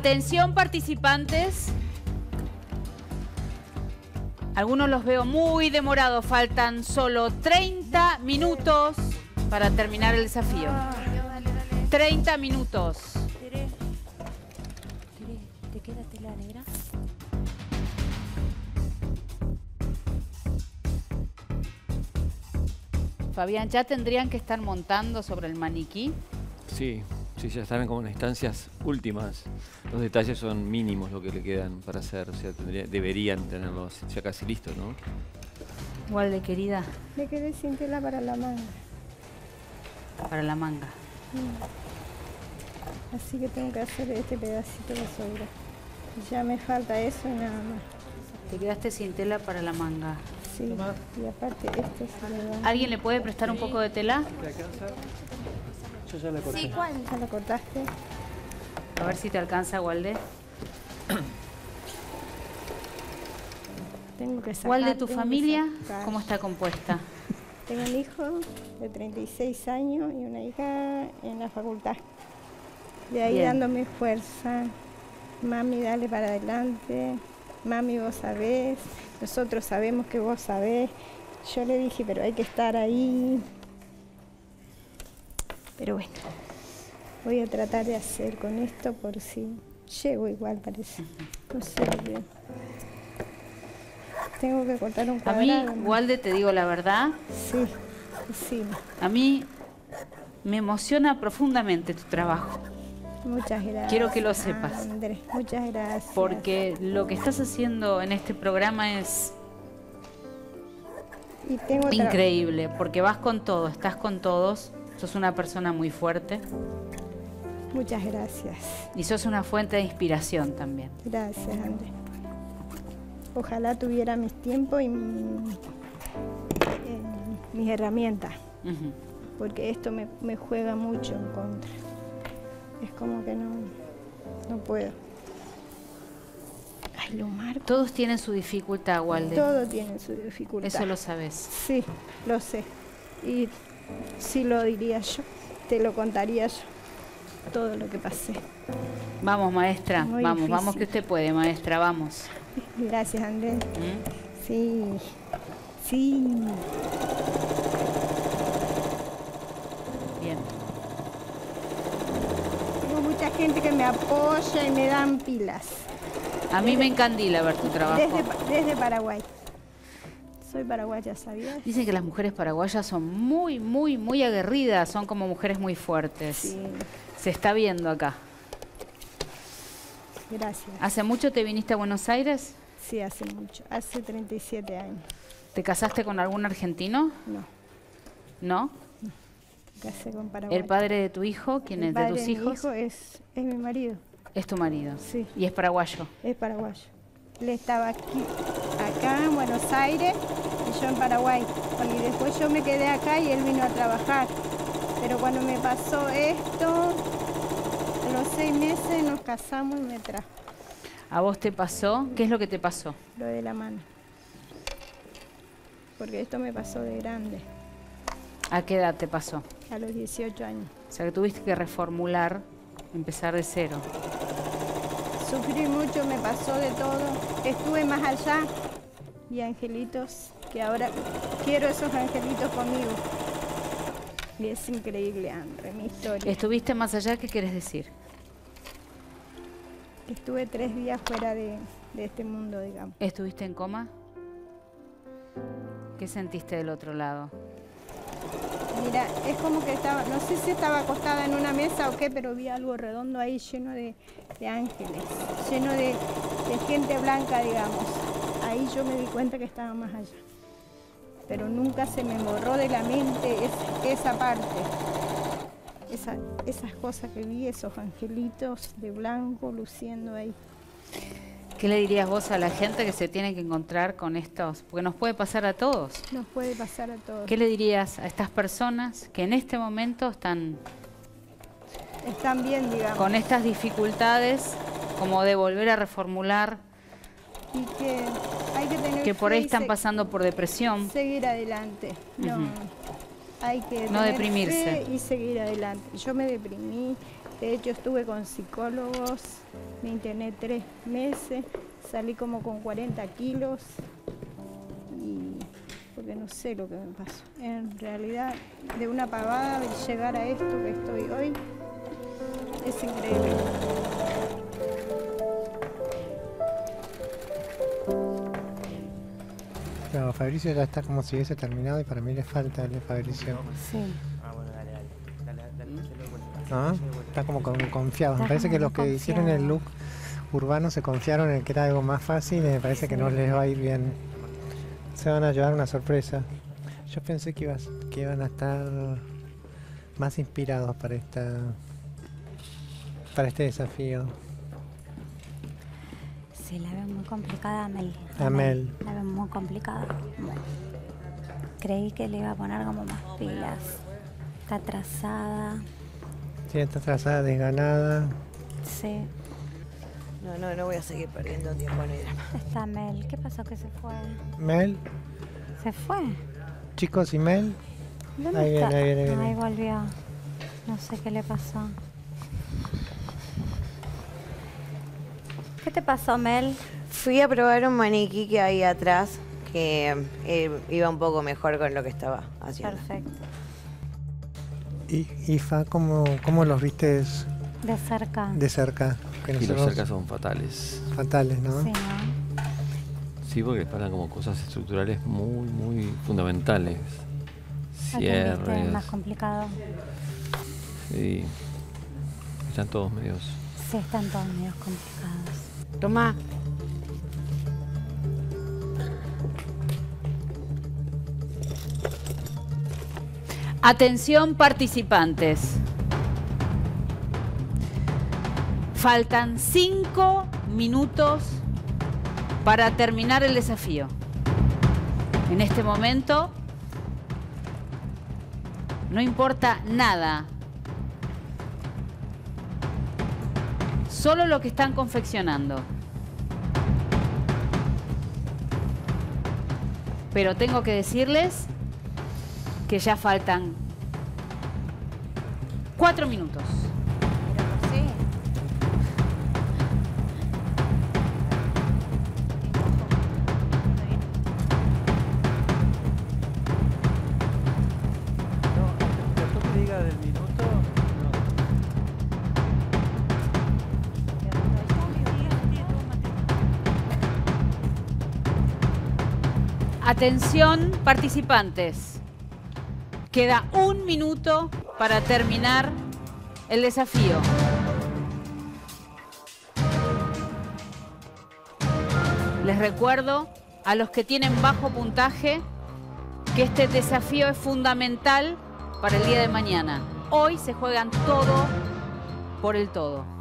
Atención participantes. Algunos los veo muy demorados. Faltan solo 30 minutos para terminar el desafío. 30 minutos. ¿Te queda tela negra? Fabián, ¿ya tendrían que estar montando sobre el maniquí? Sí, sí, ya están como en instancias últimas. Los detalles son mínimos lo que le quedan para hacer. O sea, tendría- deberían tenerlos ya casi listos, ¿no? Walde, querida, Me quedé sin tela para la manga. para la manga. Mm. Así que tengo que hacer este pedacito de sobra. Ya me falta eso y nada más. Te quedaste sin tela para la manga. Sí, y aparte esto se le va. ¿Alguien le puede prestar un poco de tela? ¿Te alcanza? Yo ya la corté. Sí, ¿cuál? ¿Ya lo cortaste? A ver si te alcanza, Walde. Tengo que sacar. Walde, ¿tu familia cómo está compuesta? Tengo un hijo de 36 años y una hija en la facultad. De ahí Bien. dándome fuerza. Mami, dale para adelante. Mami, vos sabés. Nosotros sabemos que vos sabés. Yo le dije, pero hay que estar ahí. Pero bueno, voy a tratar de hacer con esto por si llego igual, parece. No sé bien. Tengo que cortar un A mí, cuadrado. Walde, te digo la verdad, Sí, sí. a mí me emociona profundamente tu trabajo. Muchas gracias. Quiero que lo sepas. Andrés, muchas gracias. Porque lo que estás haciendo en este programa es Y tengo otra- increíble, porque vas con todo, estás con todos, sos una persona muy fuerte Muchas gracias. y sos una fuente de inspiración también. Gracias, Andrés. Ojalá tuviera mis tiempos y mi- eh, mis herramientas. Porque esto me, me juega mucho en contra. Es como que no, no puedo. Ay, lo marco. Todos tienen su dificultad, Walde. Todo tiene su dificultad. Eso lo sabes. Sí, lo sé. Y sí lo diría yo, te lo contaría yo, todo lo que pasé. Vamos, maestra, Muy vamos, vamos que usted puede, maestra, vamos. Gracias, Andrés. ¿Mm? Sí, sí. Bien. Tengo mucha gente que me apoya y me dan pilas. A mí me encandila ver tu trabajo. Desde, desde Paraguay. Soy paraguaya, ¿sabías? Dicen que las mujeres paraguayas son muy, muy, muy aguerridas, son como mujeres muy fuertes. Sí. Se está viendo acá. Gracias. ¿Hace mucho te viniste a Buenos Aires? Sí, hace mucho. Hace 37 años. ¿Te casaste con algún argentino? No, ¿No? casé con Paraguay. ¿El padre de tu hijo? ¿Quién El es? ¿De tus de mi hijos? hijo es, es mi marido. Es tu marido. Sí. Y es paraguayo. Es paraguayo. Él estaba aquí, acá en Buenos Aires yo en Paraguay. Y después yo me quedé acá y él vino a trabajar. Pero cuando me pasó esto, a los seis meses nos casamos y me trajo ¿A vos te pasó? ¿Qué es lo que te pasó? lo de la mano. Porque esto me pasó de grande, ¿A qué edad te pasó? a los 18 años. O sea, que tuviste que reformular, empezar de cero. Sufrí mucho, me pasó de todo. Estuve más allá y angelitos, que ahora quiero esos angelitos conmigo. Y es increíble, Andre, mi historia. ¿Estuviste más allá? ¿Qué quieres decir? Estuve tres días fuera de, de este mundo, digamos. ¿Estuviste en coma? ¿Qué sentiste del otro lado? Mira, es como que estaba, no sé si estaba acostada en una mesa o qué, pero vi algo redondo ahí lleno de, de ángeles, lleno de, de gente blanca, digamos. Ahí yo me di cuenta que estaba más allá. Pero nunca se me borró de la mente es- esa parte. Esa- esas cosas que vi, esos angelitos de blanco luciendo ahí. ¿Qué le dirías vos a la gente que se tiene que encontrar con estos? Porque nos puede pasar a todos. Nos puede pasar a todos. ¿Qué le dirías a estas personas que en este momento están Están bien, digamos. con estas dificultades, como de volver a reformular, y que hay que tener que por ahí están pasando por depresión? Seguir adelante. No, hay que No deprimirse. fe y seguir adelante. Yo me deprimí, de hecho estuve con psicólogos, me interné tres meses, salí como con 40 kilos y porque no sé lo que me pasó. En realidad, de una pavada llegar a esto que estoy hoy, es increíble. No, Fabricio ya está como si hubiese terminado y para mí le falta el de Fabricio. Sí. Ah, bueno, dale, dale. Dale, dale, vuelta. Está como con- confiado. Me parece que los que hicieron el look urbano se confiaron en que era algo más fácil y me parece que no les va a ir bien. Se van a llevar una sorpresa. Yo pensé que, ibas, que iban a estar más inspirados para esta para este desafío. Sí, la veo muy complicada a Mel. A Mel. La veo muy complicada. Creí que le iba a poner como más pilas. Está atrasada. Sí, está trazada, desganada. Sí. No, no, no voy a seguir perdiendo tiempo en. ¿Dónde está Mel? ¿Qué pasó que se fue? Mel, ¿Se fue? chicos y Mel. ¿Dónde Ahí está? viene, ahí viene, ahí volvió. No sé qué le pasó. ¿Qué te pasó, Mel? Fui a probar un maniquí que hay atrás que eh, iba un poco mejor con lo que estaba haciendo. Perfecto. Y, y Fa, ¿cómo, ¿cómo los viste De cerca. de cerca? Que Y los nosotros- cercas son fatales. Fatales, ¿no? Sí, ¿no? Sí, porque pasan como cosas estructurales muy, muy fundamentales. Cierres. más complicado. Y están todos medios. Sí, están todos medios complicados. Toma. Atención participantes. Faltan cinco minutos para terminar el desafío. En este momento no importa nada. Solo lo que están confeccionando. Pero tengo que decirles que ya faltan cuatro minutos. Atención participantes. Queda un minuto para terminar el desafío. Les recuerdo a los que tienen bajo puntaje que este desafío es fundamental para el día de mañana. Hoy se juegan todo por el todo.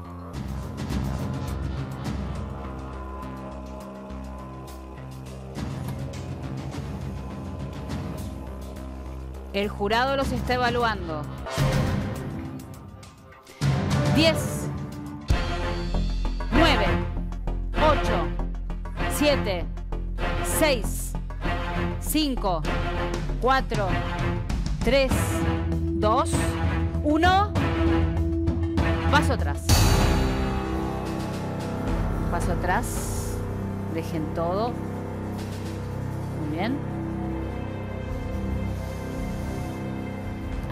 El jurado los está evaluando. 10, 9, 8, 7, 6, 5, 4, 3, 2, 1. Paso atrás. Paso atrás. Dejen todo. Muy bien.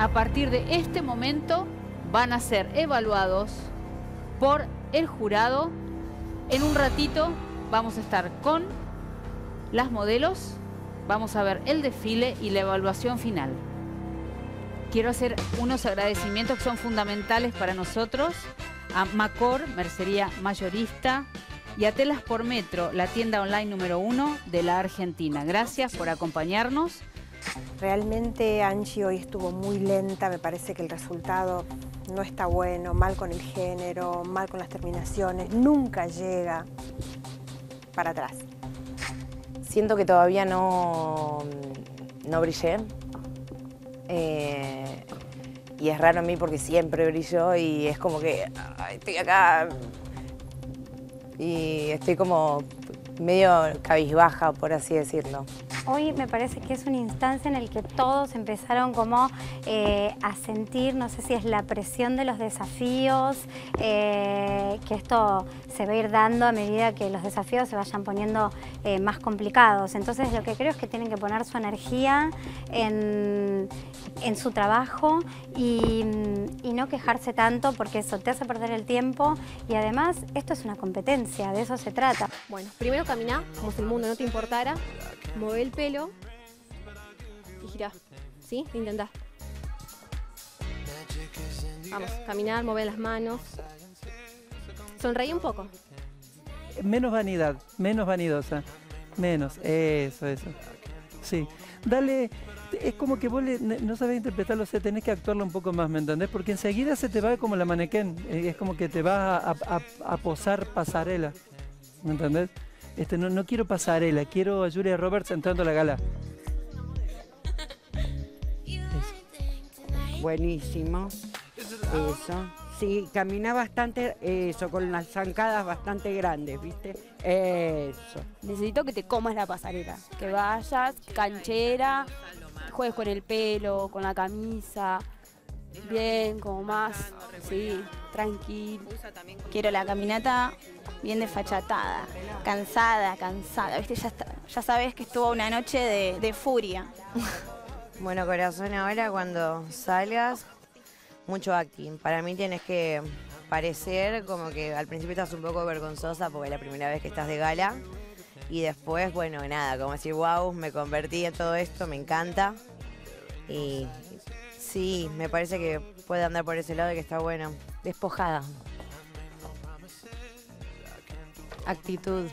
A partir de este momento van a ser evaluados por el jurado. En un ratito vamos a estar con las modelos, vamos a ver el desfile y la evaluación final. quiero hacer unos agradecimientos que son fundamentales para nosotros a Macor, mercería mayorista, y a Telas por Metro, la tienda online número uno de la Argentina. Gracias por acompañarnos. Realmente Angie hoy estuvo muy lenta, me parece que el resultado no está bueno, mal con el género, mal con las terminaciones, nunca llega para atrás. Siento que todavía no, no brillé. Eh, y es raro a mí porque siempre brillo y es como que estoy acá y estoy como medio cabizbaja, por así decirlo. Hoy me parece que es una instancia en la que todos empezaron como eh, a sentir, no sé si es la presión de los desafíos, eh, que esto se va a ir dando a medida que los desafíos se vayan poniendo eh, más complicados. Entonces lo que creo es que tienen que poner su energía en, en su trabajo y, y no quejarse tanto porque eso te hace perder el tiempo y además esto es una competencia, de eso se trata. Bueno, primero caminá como si el mundo no te importara, mueve pelo y girá. ¿Sí? Intentá. Vamos, caminar, mover las manos. Sonreí un poco. Menos vanidad, menos vanidosa. Menos, eso, eso. Sí. Dale, es como que vos le- no sabés interpretarlo, o sea, tenés que actuarlo un poco más, ¿me entendés? Porque enseguida se te va como la manequén, eh, es como que te va a, a- a posar pasarela, ¿me entendés? Este, no, no quiero pasarela, quiero a Julia Roberts entrando a la gala. Buenísimo. Eso. Sí, camina bastante, eso, con las zancadas bastante grandes, ¿viste? Eso. Necesito que te comas la pasarela. Que vayas, canchera, juegues con el pelo, con la camisa. Bien, como más. Sí, tranquilo. Quiero la caminata bien desfachatada, cansada, cansada. ¿Viste? Ya, está- ya sabes que estuvo una noche de, de furia. Bueno, corazón, ahora cuando salgas, mucho acting. Para mí tienes que parecer como que al principio estás un poco vergonzosa porque es la primera vez que estás de gala. Y después, bueno, nada, como decir, wow, me convertí en todo esto, me encanta. Y sí, me parece que puede andar por ese lado y que está bueno. Despojada. Actitud.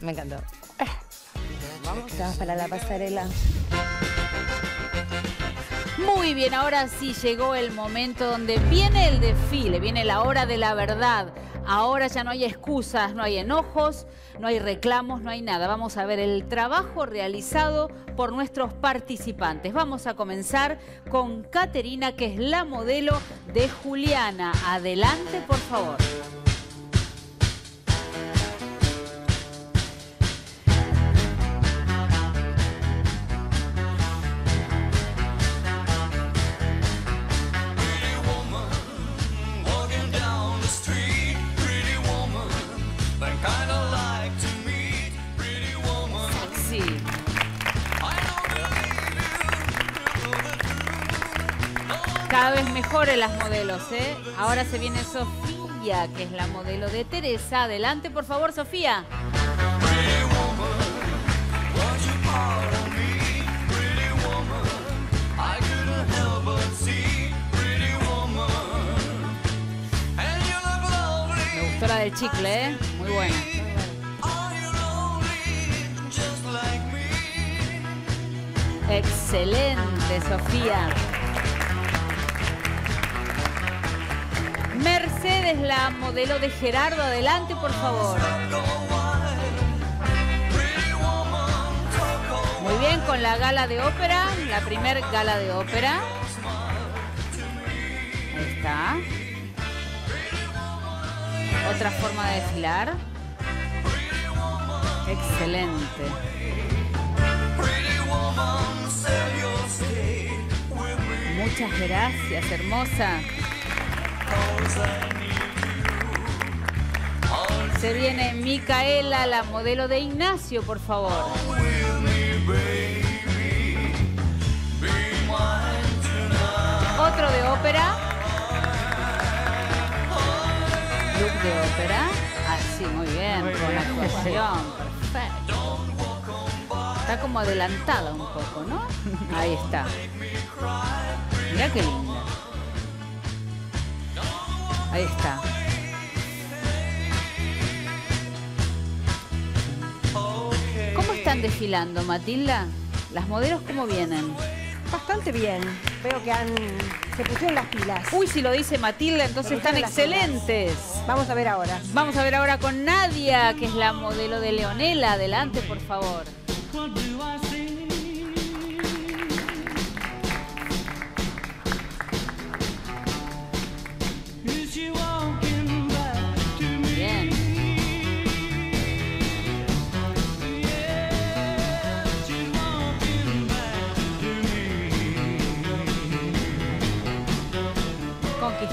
Me encantó. Vamos, para la pasarela. Muy bien, ahora sí llegó el momento donde viene el desfile, viene la hora de la verdad. Ahora ya no hay excusas, no hay enojos, no hay reclamos, no hay nada. Vamos a ver el trabajo realizado por nuestros participantes. Vamos a comenzar con Caterina, que es la modelo de Juliana. Adelante, por favor. Mejores las modelos, ¿eh? Ahora se viene Sofía, que es la modelo de Teresa. Adelante, por favor, Sofía. Me gustó la del chicle, ¿eh? Muy buena. Excelente, Sofía. Mercedes, la modelo de Gerardo. Adelante, por favor. Muy bien, con la gala de ópera, la primer gala de ópera. Ahí está. Otra forma de desfilar. Excelente. Muchas gracias, hermosa. Se viene Micaela, la modelo de Ignacio, por favor. Otro de ópera. Look de ópera. Así, muy bien, con actuación. Perfecto. Está como adelantada un poco, ¿no? Ahí está. Mirá qué linda. Ahí está. ¿Cómo están desfilando, Matilda? ¿Las modelos cómo vienen? Bastante bien. Veo que han se pusieron las pilas. Uy, si lo dice Matilda, entonces están pilas. excelentes. Vamos a ver ahora. Vamos a ver ahora con Nadia, que es la modelo de Leonela. Adelante, por favor.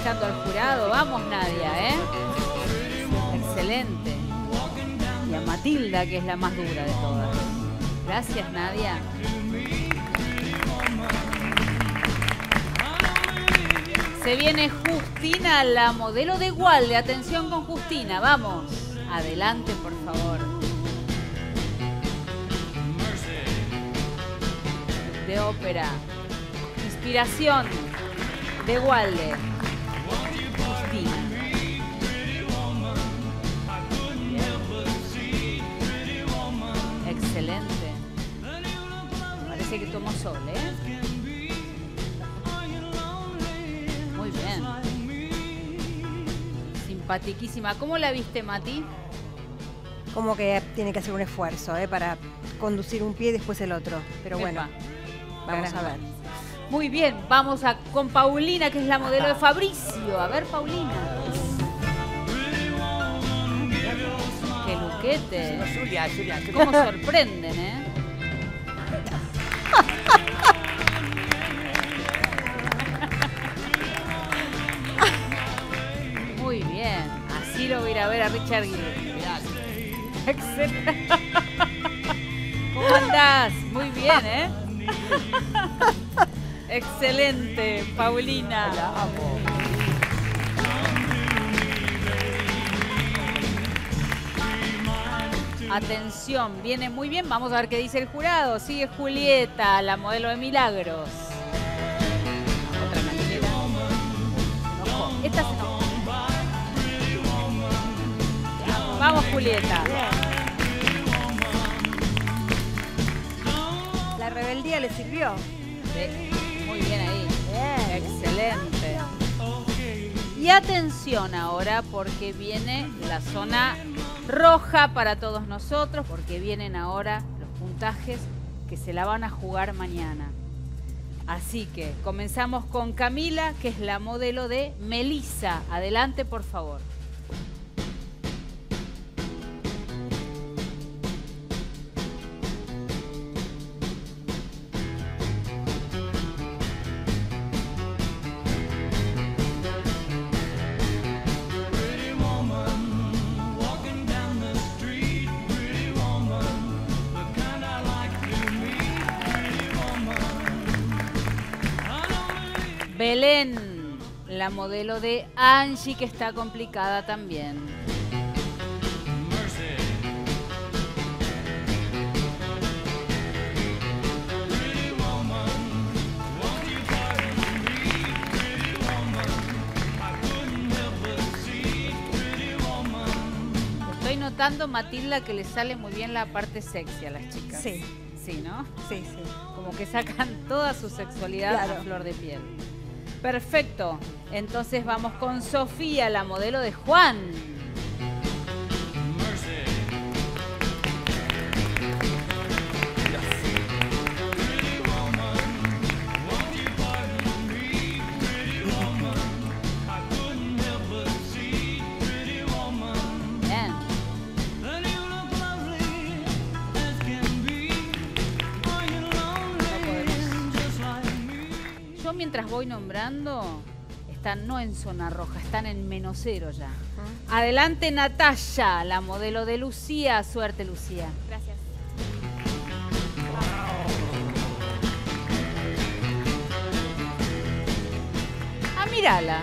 Al jurado. Vamos, Nadia, ¿eh? Excelente. Y a Matilda, que es la más dura de todas. Gracias, Nadia. Se viene Justina, la modelo de Walde. Atención con Justina, vamos. Adelante, por favor. De ópera. Inspiración de Walde. Sol, ¿eh? Muy bien. Simpatiquísima. ¿Cómo la viste, Mati? Como que tiene que hacer un esfuerzo ¿eh? para conducir un pie y después el otro. Pero bueno, vamos a ver. Muy bien, vamos a, con Paulina, que es la modelo de Fabricio. A ver, Paulina. Qué luquete. Julia, Julia. Cómo sorprenden, ¿eh? Muy bien, así lo voy a ir a ver a Richard Gere. Excelente. ¿Cómo andás? Muy bien, ¿eh? Excelente, Paulina. Atención, viene muy bien. Vamos a ver qué dice el jurado. Sigue Julieta, la modelo de Milagros. Otra canchera. Se enojó. Esta se enojó. Vamos, Julieta. La rebeldía le sirvió. Sí, Muy bien ahí. Excelente. Y atención ahora porque viene la zona roja para todos nosotros, porque vienen ahora los puntajes que se la van a jugar mañana. Así que comenzamos con Camila, que es la modelo de Melissa. Adelante, por favor. La modelo de Angie, que está complicada también. Estoy notando, Matilda, que le sale muy bien la parte sexy a las chicas. Sí. Sí, ¿no? Sí, sí. Como que sacan toda su sexualidad a Claro. flor de piel. Perfecto. Entonces vamos con Sofía, la modelo de Juan. Mientras voy nombrando, están no en zona roja, están en menos cero ya. Adelante Natalia, la modelo de Lucía. Suerte, Lucía. Gracias. Ah, mírala.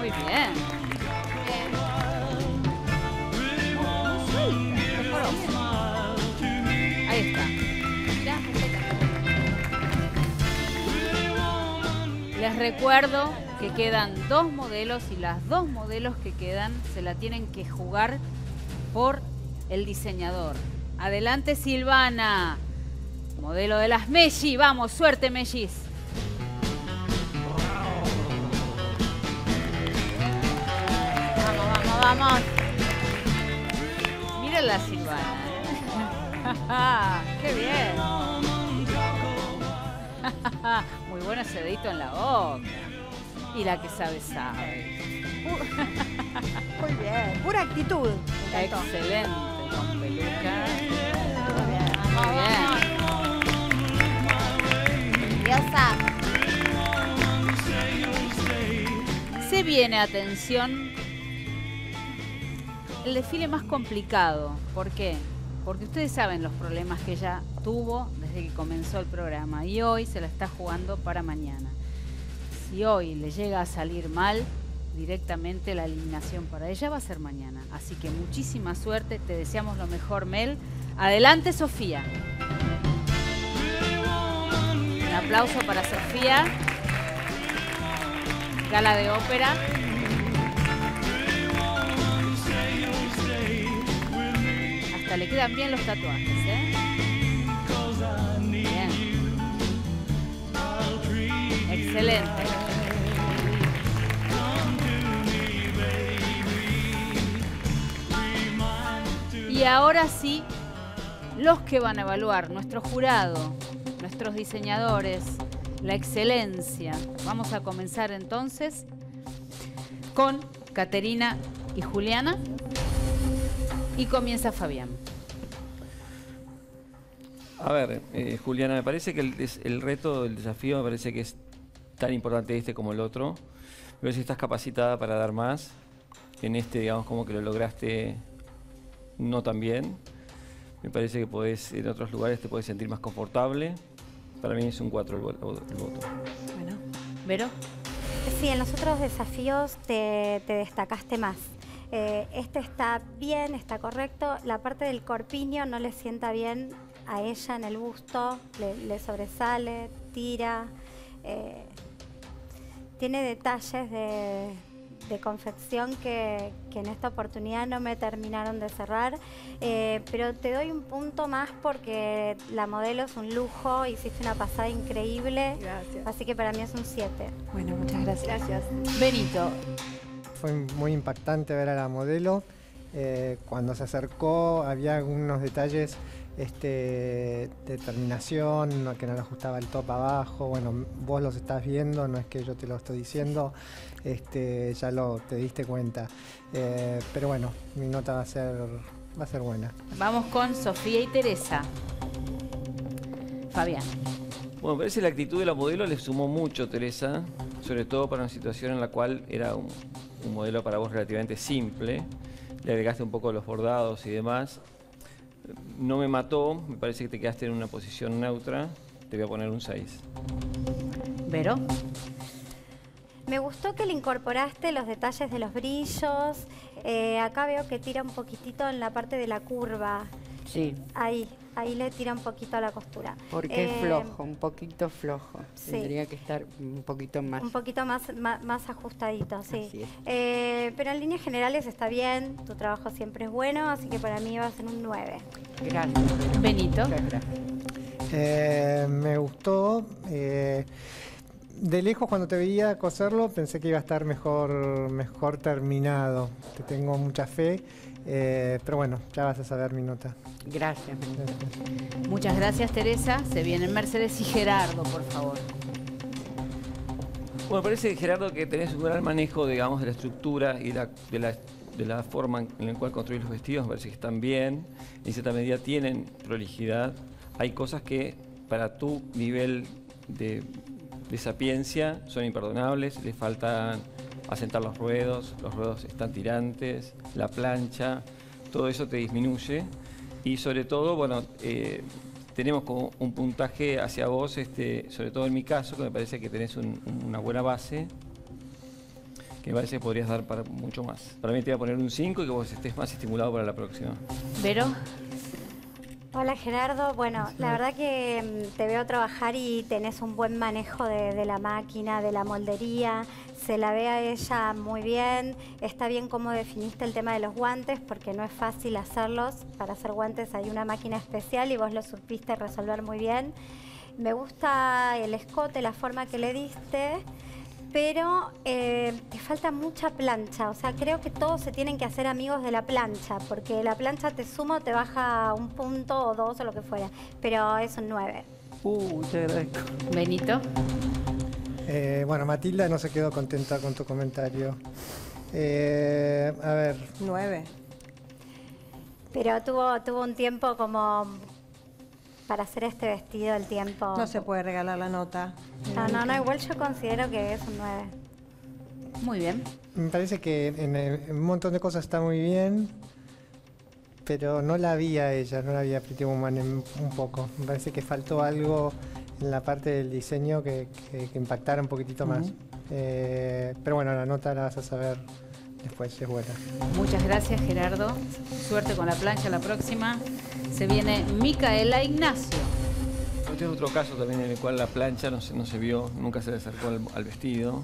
Muy bien. Les recuerdo que quedan dos modelos y las dos modelos que quedan se la tienen que jugar por el diseñador. Adelante Silvana, modelo de las Melli. Vamos, suerte Mellis. Vamos, vamos, vamos. Miren la Silvana. ¿eh? ¡Qué bien! Bueno ese dedito en la boca. Y la que sabe, sabe. Muy bien, pura actitud. Excelente, con peluca. Muy bien. Diosa. Se viene, atención, el desfile más complicado. ¿Por qué? Porque ustedes saben los problemas que ella tuvo desde que comenzó el programa y hoy se la está jugando para mañana. Si hoy le llega a salir mal, directamente la eliminación para ella va a ser mañana. Así que muchísima suerte, te deseamos lo mejor, Mel. Adelante, Sofía. Un aplauso para Sofía. Gala de ópera. Hasta le quedan bien los tatuajes, ¿eh? Excelente. Y ahora sí, los que van a evaluar, nuestro jurado, nuestros diseñadores, la excelencia. Vamos a comenzar entonces con Caterina y Juliana. Y comienza Fabián. A ver, eh, Juliana, me parece que el, el reto, el desafío, me parece que es tan importante este como el otro. Ver si estás capacitada para dar más. En este, digamos, como que lo lograste no tan bien. Me parece que podés, en otros lugares te puedes sentir más confortable. Para mí es un 4 el, vo- el voto. Bueno, Vero. Sí, en los otros desafíos te, te destacaste más. Eh, este está bien, está correcto. La parte del corpiño no le sienta bien a ella en el busto, le, le sobresale, tira. eh, tiene detalles de, de confección que, que en esta oportunidad no me terminaron de cerrar. Eh, pero te doy un punto más porque la modelo es un lujo, hiciste una pasada increíble. Gracias. Así que para mí es un 7. Bueno, muchas gracias. Gracias. Benito. Fue muy impactante ver a la modelo. Eh, cuando se acercó había algunos detalles este, de terminación, no- que no le ajustaba el top abajo. Bueno, vos los estás viendo, no es que yo te lo estoy diciendo, este, ya lo te diste cuenta. Eh, pero bueno, mi nota va a ser, va a ser buena. Vamos con Sofía y Teresa. Fabián. Bueno, me parece que la actitud de la modelo le sumó mucho, Teresa, sobre todo para una situación en la cual era un, un modelo para vos relativamente simple. Le agregaste un poco los bordados y demás. No me mató, me parece que te quedaste en una posición neutra. Te voy a poner un 6. Vero. Me gustó que le incorporaste los detalles de los brillos. Eh, acá veo que tira un poquitito en la parte de la curva. Sí, Ahí, ahí le tira un poquito a la costura. porque Eh, es flojo, un poquito flojo. sí. Tendría que estar un poquito más. Un poquito más, más, más ajustadito, sí. Así es. Eh, pero en líneas generales está bien, tu trabajo siempre es bueno, así que para mí va a ser un 9. Gracias. Benito. Gracias. Eh, me gustó. eh, de lejos cuando te veía coserlo pensé que iba a estar mejor, mejor terminado. Te tengo mucha fe. Eh, pero bueno, ya vas a saber mi nota. Gracias. Muchas gracias, Teresa. Se vienen Mercedes y Gerardo, por favor. Bueno, parece, Gerardo, que tenés un gran manejo, digamos, de la estructura y la- de, la, de la forma en la cual construís los vestidos. Me parece que están bien. En cierta medida tienen prolijidad. Hay cosas que para tu nivel de, de sapiencia son imperdonables. Le faltan asentar los ruedos, los ruedos están tirantes, la plancha, todo eso te disminuye. Y sobre todo, bueno, eh, tenemos como un puntaje hacia vos, este, sobre todo en mi caso, que me parece que tenés un- una buena base, que me parece que podrías dar para mucho más. Para mí te voy a poner un 5 y que vos estés más estimulado para la próxima. Vero. Hola Gerardo, bueno, la verdad que mm, te veo trabajar y tenés un buen manejo de, de la máquina, de la moldería, se la ve a ella muy bien, está bien cómo definiste el tema de los guantes, porque no es fácil hacerlos, para hacer guantes hay una máquina especial y vos lo supiste resolver muy bien. Me gusta el escote, la forma que le diste, pero eh, te falta mucha plancha. O sea, creo que todos se tienen que hacer amigos de la plancha, porque la plancha te suma o te baja un punto o dos o lo que fuera, pero es un 9. Uh, te agradezco. Benito. Eh, bueno, Matilda no se quedó contenta con tu comentario. Eh, a ver, 9. Pero tuvo, tuvo un tiempo como para hacer este vestido, el tiempo. No se puede regalar la nota. No, no, no, igual yo considero que es un 9. Muy bien. me parece que en, el- en un montón de cosas está muy bien, pero no la vi a ella, no la vi a Pretty Woman en- un poco. Me parece que faltó algo en la parte del diseño que, que- que impactara un poquitito más. Eh, pero bueno, la nota la vas a saber después, es buena. Muchas gracias, Gerardo. Suerte con la plancha la próxima. Se viene Micaela Ignacio. Este es otro caso también en el cual la plancha no se, no se vio, nunca se le acercó al, al vestido.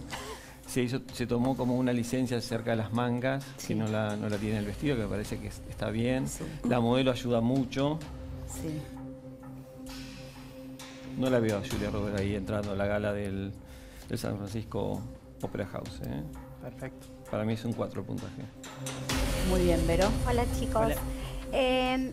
Se, hizo, se tomó como una licencia cerca de las mangas, que no la, no la tiene el vestido, que me parece que es- está bien. La modelo ayuda mucho. Sí. No la veo a Julia Robert ahí entrando a la gala del, del San Francisco Opera House. ¿eh? Perfecto. Para mí es un 4 el puntaje. Muy bien, Vero. Hola chicos. Hola. Eh,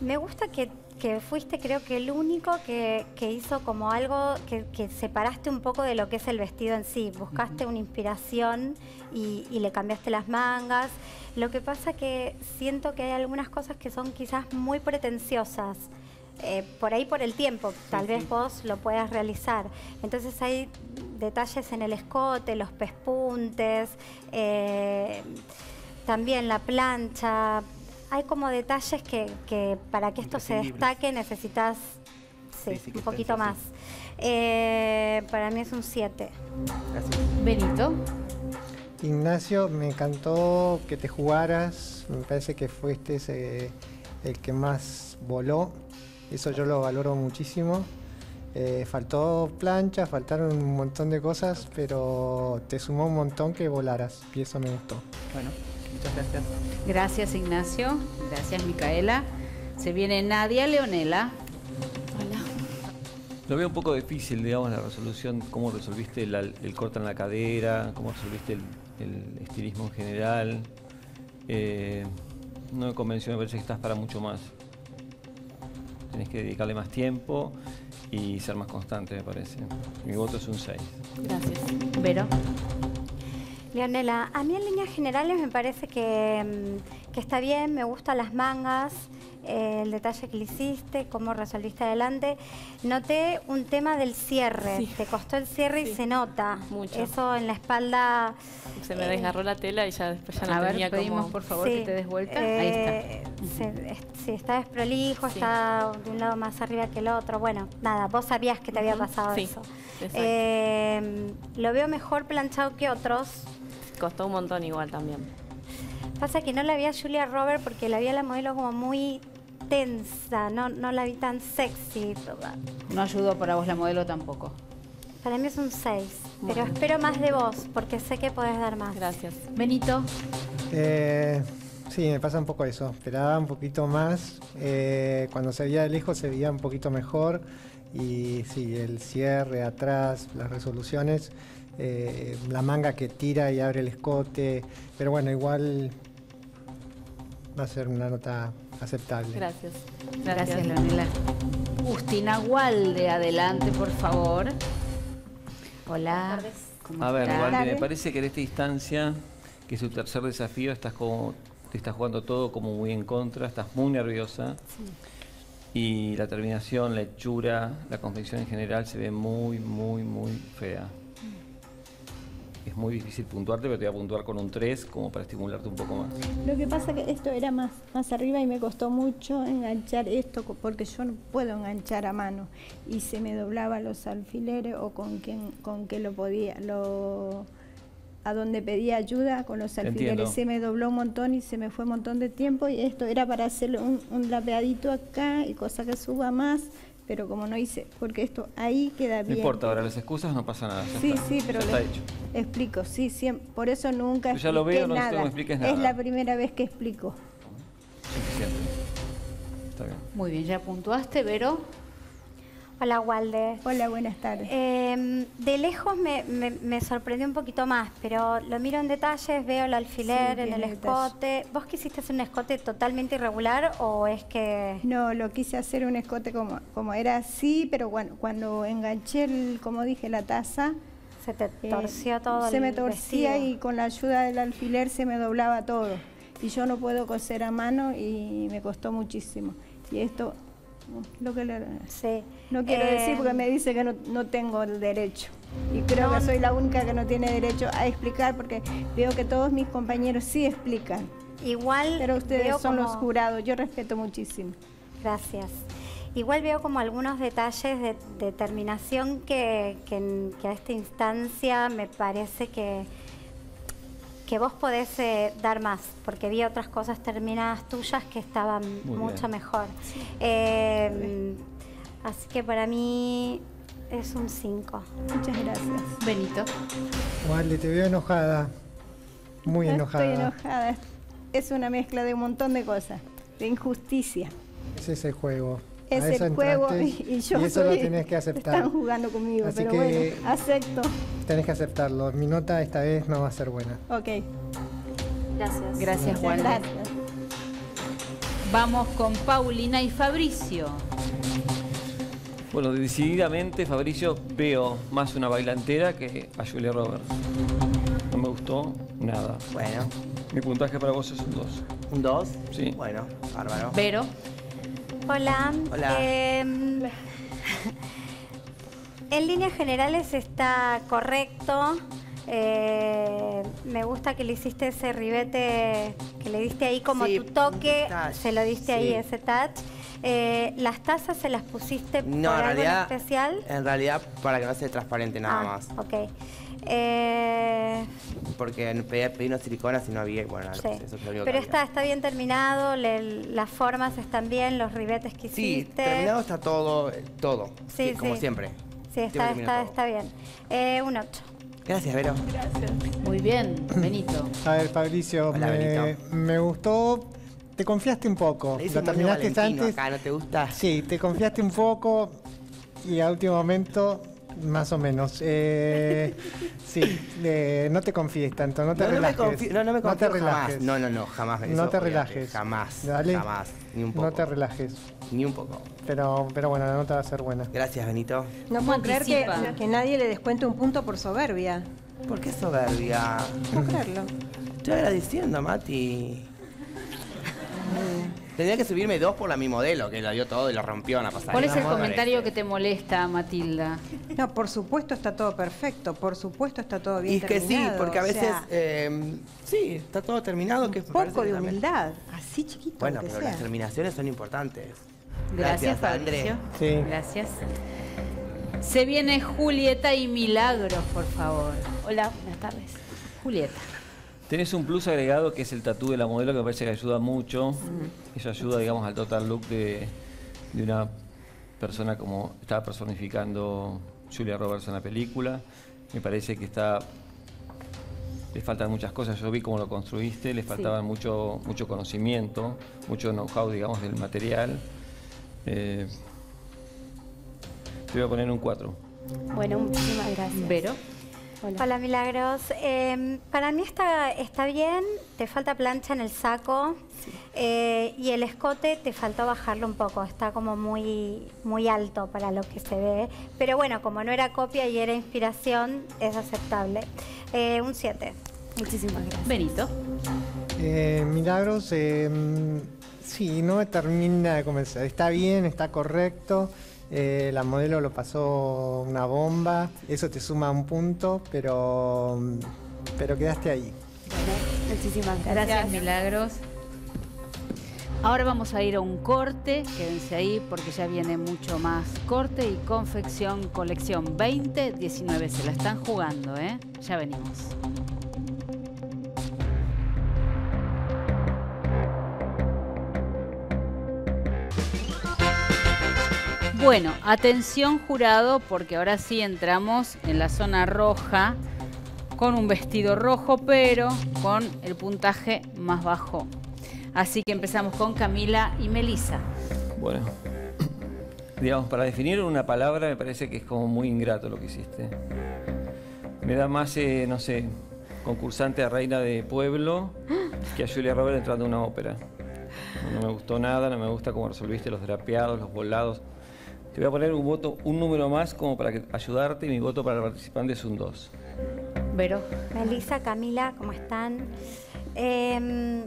me gusta que, que fuiste creo que el único que, que hizo como algo que, que separaste un poco de lo que es el vestido en sí. Buscaste una inspiración y, y le cambiaste las mangas. Lo que pasa que siento que hay algunas cosas que son quizás muy pretenciosas. eh, por ahí por el tiempo, tal vez vos lo puedas realizar. Entonces hay detalles en el escote, los pespuntes, eh, también la plancha. Hay como detalles que, que para que esto se destaque necesitas sí, Sí, sí, que un poquito más. Eh, para mí es un 7. Benito. Ignacio, me encantó que te jugaras, me parece que fuiste ese- el que más voló, eso yo lo valoro muchísimo. Eh, faltó plancha, faltaron un montón de cosas, pero te sumó un montón que volaras y eso me gustó. Bueno, muchas gracias. Gracias, Ignacio. Gracias, Micaela. Se viene Nadia Leonela. Lo veo un poco difícil, digamos, la resolución, cómo resolviste la- el corte en la cadera, cómo resolviste el, el estilismo en general. Eh, no me convenció, me parece que estás para mucho más. Tenés que dedicarle más tiempo y ser más constante, me parece. Mi voto es un 6. Gracias. Vero. Leonela, a mí en líneas generales me parece que, mm, que está bien, me gustan las mangas, eh, el detalle que le hiciste, cómo resolviste adelante. Noté un tema del cierre, Sí. te costó el cierre y se nota. Mucho. Eso en la espalda. Se me eh, desgarró la tela y ya después ya no A ver, tenía pedimos como... por favor que te des vuelta. Ahí eh, se- es- sí, está desprolijo, está de un lado más arriba que el otro. Bueno, nada, vos sabías que te había pasado sí, eso. Eh, lo veo mejor planchado que otros. Costó un montón igual también. Pasa que no la vi a Julia Robert porque la vi a la modelo como muy tensa, no, no la vi tan sexy. No ayudó para vos la modelo tampoco. Para mí es un 6, pero espero más de vos porque sé que podés dar más. Gracias. Benito. Eh, sí, me pasa un poco eso. Esperaba un poquito más. Eh, cuando se veía de lejos se veía un poquito mejor. Y sí, el cierre atrás, las resoluciones, eh, la manga que tira y abre el escote. Pero bueno, igual va a ser una nota aceptable. Gracias. Gracias, Leonela. Justina Walde, adelante, por favor. Hola. ¿Cómo A ver? Walde, me parece que en esta instancia, que es tu tercer desafío, estás como, te estás jugando todo como muy en contra, estás muy nerviosa. Y la terminación, la hechura, la confección en general se ve muy, muy, muy fea. Es muy difícil puntuarte, pero te voy a puntuar con un 3 como para estimularte un poco más. Lo que pasa que esto era más, más arriba y me costó mucho enganchar esto porque yo no puedo enganchar a mano y se me doblaban los alfileres o con quien con que lo podía lo a donde pedí ayuda con los alfileres. Entiendo. Se me dobló un montón y se me fue un montón de tiempo y esto era para hacerle un, un lapeadito acá y cosa que suba más, pero como no hice, porque esto ahí queda No bien. importa, ahora las excusas no pasa nada. ya Sí, está, sí, pero ya está le- hecho. explico, sí, siem- por eso nunca Yo ya lo expliqué veo, no nada. me expliques Es nada. la primera vez que explico. Suficiente. Está bien. Muy bien, ya puntuaste, Vero. Hola, Walde. Hola, buenas tardes. Em, de lejos me, me- me sorprendió un poquito más, pero lo miro en detalles, veo el alfiler Sí, en el escote. ¿Vos quisiste hacer un escote totalmente irregular o es que...? No, lo quise hacer un escote como, como era así, pero bueno, cuando enganché, el, como dije, la taza... Se te torció todo Se el me torcía vestido. y con la ayuda del alfiler se me doblaba todo. Y yo no puedo coser a mano y me costó muchísimo. Y esto, lo que le... Sí. No quiero Eh, decir porque me dice que no, no tengo el derecho. Y creo que soy la única que no tiene derecho a explicar porque veo que todos mis compañeros sí explican. Igual Pero ustedes son los jurados, yo respeto muchísimo. Gracias. Igual veo como algunos detalles de, de terminación que, que a esta instancia me parece que, que vos podés eh, dar más, porque vi otras cosas terminadas tuyas que estaban Muy mucho bien. mejor. Eh, así que para mí es un 5. Muchas gracias. Benito. Walde, te veo enojada. Muy No enojada. Estoy enojada. Es una mezcla de un montón de cosas. De injusticia. Ese es el juego. Es A eso el juego entraste y, y yo y eso soy- lo tenés que aceptar. Están jugando conmigo, Así pero que- bueno, acepto. Tenés que aceptarlo. Mi nota esta vez no va a ser buena. Ok. Gracias. Gracias, Walde. gracias. Vamos con Paulina y Fabricio. Bueno, decididamente, Fabricio, veo más una bailantera que a Julia Roberts. No me gustó nada. Bueno. Mi puntaje para vos es un 2. ¿Un 2? Sí. Bueno, bárbaro. Vero. Hola. Hola. Em, en líneas generales está correcto. Eh, me gusta que le hiciste ese ribete, que le diste ahí como Sí, tu toque, touch, se lo diste ahí ese touch. Eh, las tazas se las pusiste No, por en algo en realidad, especial. en realidad para que no sea transparente nada Ah, más. Ok. Eh, Porque pedí, pedí unas siliconas y no había, bueno, sí. eso es lo único Pero que está, está bien terminado, le- las formas están bien, los ribetes que Sí, hiciste. terminado está todo, todo. Sí, como sí. siempre. Sí, está, está, está bien. Eh, un 8. Gracias, Vero. Muy bien, Benito. A ver, Fabricio, Hola, me, Benito. me gustó. Te confiaste un poco. Lo terminaste antes. acá, ¿no te gusta? Sí, te confiaste un poco y a último momento, más o menos. Eh, sí, eh, no te confíes tanto, no te No, no me relajes. confío, no, no me te confío relajes. jamás. No, no, no, jamás. No eso te olvídate, relajes. Jamás, Dale. jamás. Ni un poco. No te relajes. Ni un poco. Pero, pero bueno, la nota va a ser buena. Gracias, Benito. No puedo creer que, que nadie le descuente un punto por soberbia. ¿Por qué soberbia? No puedo creerlo. Estoy agradeciendo, Mati. Tendría que subirme dos por la mi modelo, que lo dio todo y lo rompió en la pasada. ¿Cuál es el comentario que te molesta, Matilda? No, por supuesto está todo perfecto, por supuesto está todo bien Y es que sí, porque a o veces, sea, eh, sí, está todo terminado. que parece poco de humildad, así chiquito Bueno, que pero sea. las terminaciones son importantes. Gracias, André. Fabricio. Gracias. Se viene Julieta y Milagros, por favor. Hola, buenas tardes. Julieta. Tenés un plus agregado que es el tatú de la modelo que me parece que ayuda mucho. Eso ayuda, digamos, al total look de, de una persona como estaba personificando Julia Roberts en la película. Me parece que está. Le faltan muchas cosas. Yo vi cómo lo construiste, le faltaba mucho, mucho conocimiento, mucho know-how, digamos, del material. Eh, te voy a poner un 4. Bueno, muchísimas gracias. Vero. Hola, Milagros. Eh, para mí está, está bien, te falta plancha en el saco eh, y el escote te faltó bajarlo un poco, está como muy, muy alto para lo que se ve, pero bueno, como no era copia y era inspiración, es aceptable. Eh, un 7. Muchísimas gracias. Benito. Eh, Milagros, eh, sí, no me termina de convencer. Está bien, está correcto. Eh, la modelo lo pasó una bomba. Eso te suma un punto, pero, pero quedaste ahí. Muchísimas gracias. Milagros. Ahora vamos a ir a un corte, quédense ahí porque ya viene mucho más corte y confección colección 2019. Se la están jugando, ¿eh? Ya venimos. Bueno, atención jurado, porque ahora sí entramos en la zona roja con un vestido rojo, pero con el puntaje más bajo. Así que empezamos con Camila y Melisa. Bueno, digamos, para definir una palabra me parece que es como muy ingrato lo que hiciste. Me da más, eh, no sé, concursante a reina de pueblo que a Julia Roberts entrando a una ópera. No, no me gustó nada, no me gusta cómo resolviste los drapeados, los volados. Te voy a poner un voto, un número más como para que- ayudarte y mi voto para el participante es un 2. Vero. Melissa, Camila, ¿cómo están? Em,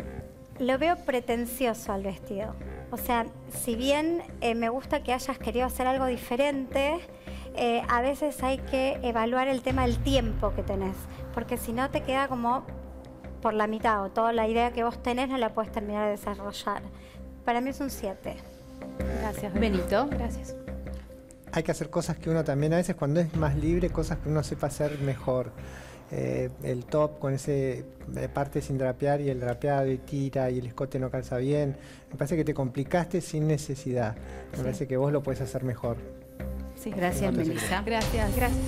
lo veo pretencioso al vestido. O sea, si bien eh, me gusta que hayas querido hacer algo diferente, eh, a veces hay que evaluar el tema del tiempo que tenés, porque si no te queda como por la mitad o toda la idea que vos tenés no la puedes terminar de desarrollar. Para mí es un 7. Gracias. Benito. Gracias. Hay que hacer cosas que uno también, a veces cuando es más libre, cosas que uno sepa hacer mejor. Eh, el top con ese eh, parte sin drapear y el drapeado y tira y el escote no calza bien. Me parece que te complicaste sin necesidad. Me Sí. parece que vos lo puedes hacer mejor. Sí, gracias, Melissa. Gracias, gracias.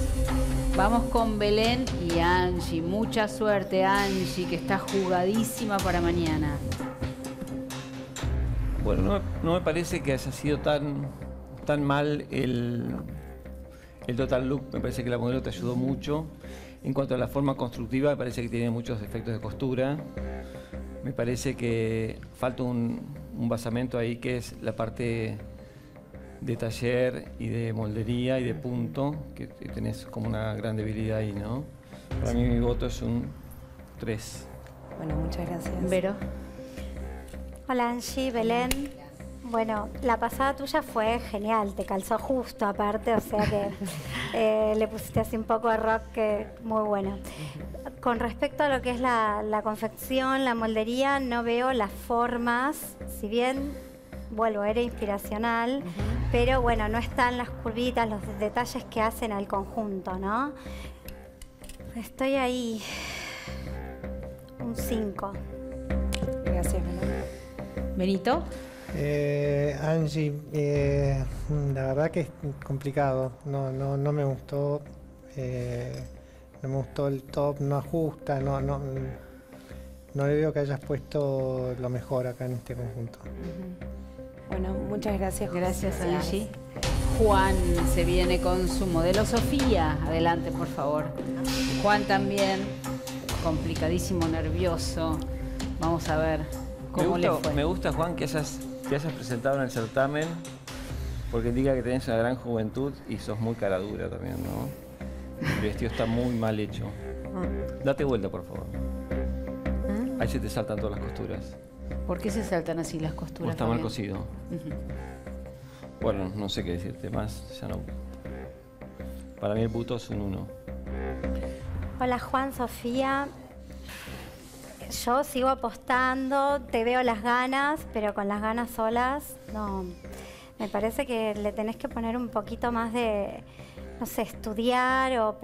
Vamos con Belén y Angie. Mucha suerte, Angie, que está jugadísima para mañana. Bueno, no, no me parece que haya sido tan, tan mal el, el total look. Me parece que la modelo te ayudó mucho. En cuanto a la forma constructiva, me parece que tiene muchos efectos de costura. Me parece que falta un, un basamento ahí que es la parte de taller y de moldería y de punto, que, que tenés como una gran debilidad ahí, ¿no? Para mí mi voto es un 3. Bueno, muchas gracias. Vero. Hola Angie, Belén. Bueno, la pasada tuya fue genial, te calzó justo aparte, o sea que eh, le pusiste así un poco de rock que muy bueno. Con respecto a lo que es la, la confección, la moldería, no veo las formas, si bien, vuelvo, era inspiracional, pero bueno, no están las curvitas, los detalles que hacen al conjunto, ¿no? Estoy ahí, un 5. Gracias, Benito. Eh, Angie, eh, la verdad que es complicado. No, no, no me gustó. eh, no me gustó el top, no ajusta, no, no, no le veo que hayas puesto lo mejor acá en este conjunto. Bueno, muchas gracias. Gracias, Angie. Juan se viene con su modelo Sofía. Adelante, por favor. Juan también, complicadísimo, nervioso. Vamos a ver Me cómo le gusta, fue. me gusta, Juan, que hayas, te hayas presentado en el certamen, porque indica que tenés una gran juventud y sos muy cara dura también, ¿no? El vestido está muy mal hecho. Date vuelta, por favor. Ahí se te saltan todas las costuras. ¿Por qué se saltan así las O costuras? está mal cosido. Bueno, no sé qué decirte más, ya no. Para mí el puto es un 1. Hola Juan, Sofía. Yo sigo apostando, te veo las ganas, pero con las ganas solas, no. Me parece que le tenés que poner un poquito más de, no sé, estudiar o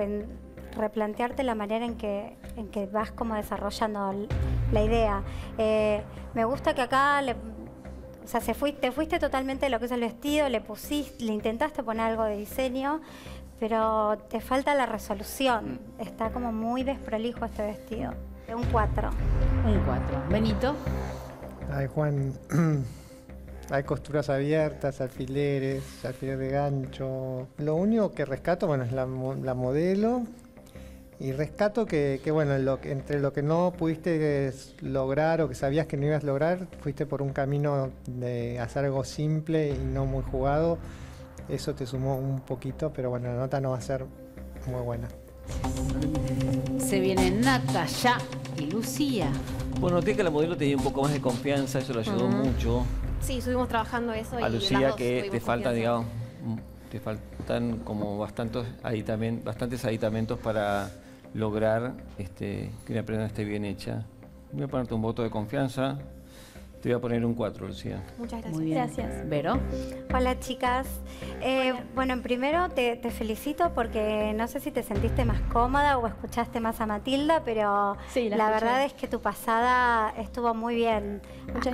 replantearte la manera en que, en que vas como desarrollando la idea. Eh, me gusta que acá o sea, te fuiste totalmente de lo que es el vestido, le pusiste, le intentaste poner algo de diseño, pero te falta la resolución. Está como muy desprolijo este vestido. Un 4. Un 4. Benito. Ay, Juan, hay costuras abiertas, alfileres, alfiler de gancho. Lo único que rescato, bueno, es la, mo- la modelo. Y rescato que, que, bueno, lo que- entre lo que no pudiste lograr o que sabías que no ibas a lograr, fuiste por un camino de hacer algo simple y no muy jugado. Eso te sumó un poquito, pero bueno, la nota no va a ser muy buena. Se vienen Natalia y Lucía. Bueno, noté que la modelo tenía un poco más de confianza, eso le ayudó mucho. Sí, estuvimos trabajando eso y A las Lucía dos que te falta, digamos, mm, te faltan como bastantes, aditamen- bastantes aditamentos para lograr este, que una prenda esté bien hecha. Voy a ponerte un voto de confianza Te voy a poner un 4, Lucía. Muchas gracias. Muy bien. Gracias. Vero. Hola chicas. Eh, bueno, primero te, te felicito porque no sé si te sentiste más cómoda o escuchaste más a Matilda, pero Sí, la verdad es que tu pasada estuvo muy bien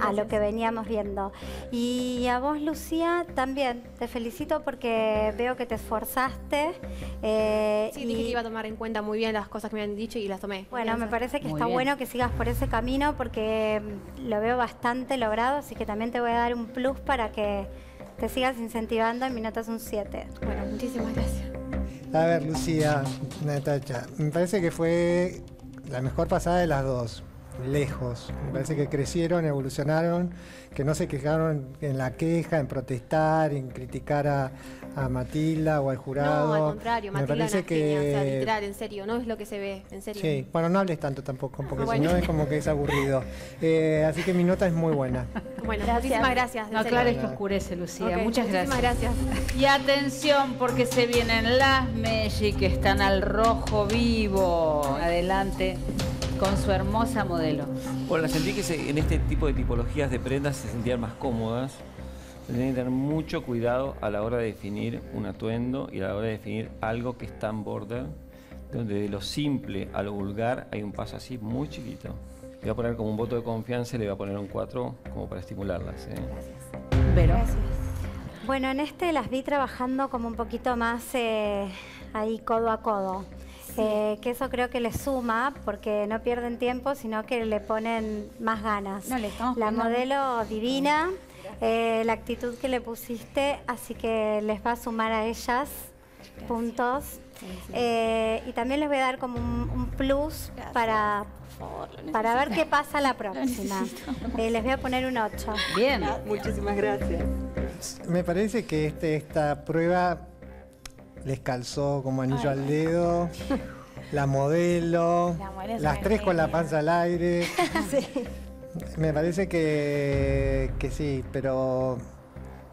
a, a lo que veníamos viendo. Y a vos, Lucía, también te felicito porque veo que te esforzaste. eh, Sí, y- dije que iba a tomar en cuenta muy bien las cosas que me han dicho y las tomé. bueno, me parece que Muy está bien. bueno que sigas por ese camino porque mm, lo veo bastante logrado, así que también te voy a dar un plus para que te sigas incentivando y mi nota es un 7. Bueno, muchísimas gracias. A ver, Lucía, Natacha, me parece que fue la mejor pasada de las dos, lejos. Me parece que crecieron, evolucionaron, que no se quejaron en la queja, en protestar, en criticar a, a Matilda o al jurado. No, al contrario, me Matilda parece una genia, o sea, que literal, en serio, no es lo que se ve, en serio. Sí, bueno, no hables tanto tampoco, porque Bueno. si no es como que es aburrido. Eh, así que mi nota es muy buena. Bueno, muchísimas gracias. No aclares que oscurece, Lucía. Ok, Muchas gracias. muchísimas gracias. Y atención, porque se vienen las Meji que están al rojo vivo. Adelante con su hermosa modelo. Bueno, sentí que se- en este tipo de tipologías de prendas se sentían más cómodas. Tienen que tener mucho cuidado a la hora de definir un atuendo y a la hora de definir algo que está en border, donde de lo simple a lo vulgar hay un paso así muy chiquito. Le voy a poner como un voto de confianza y le voy a poner un 4 como para estimularlas. ¿eh? Vero. Bueno, en este las vi trabajando como un poquito más eh, ahí codo a codo. Eh, que eso creo que le suma porque no pierden tiempo, sino que le ponen más ganas. No, le estamos la modelo divina, eh, la actitud que le pusiste, así que les va a sumar a ellas puntos. Eh, y también les voy a dar como un, un plus para, para ver qué pasa la próxima. Eh, les voy a poner un 8. Bien. Muchísimas gracias. Me parece que este, esta prueba les calzó como anillo al dedo. La modelo, La las tres con la panza al aire. Me parece que, que sí, pero,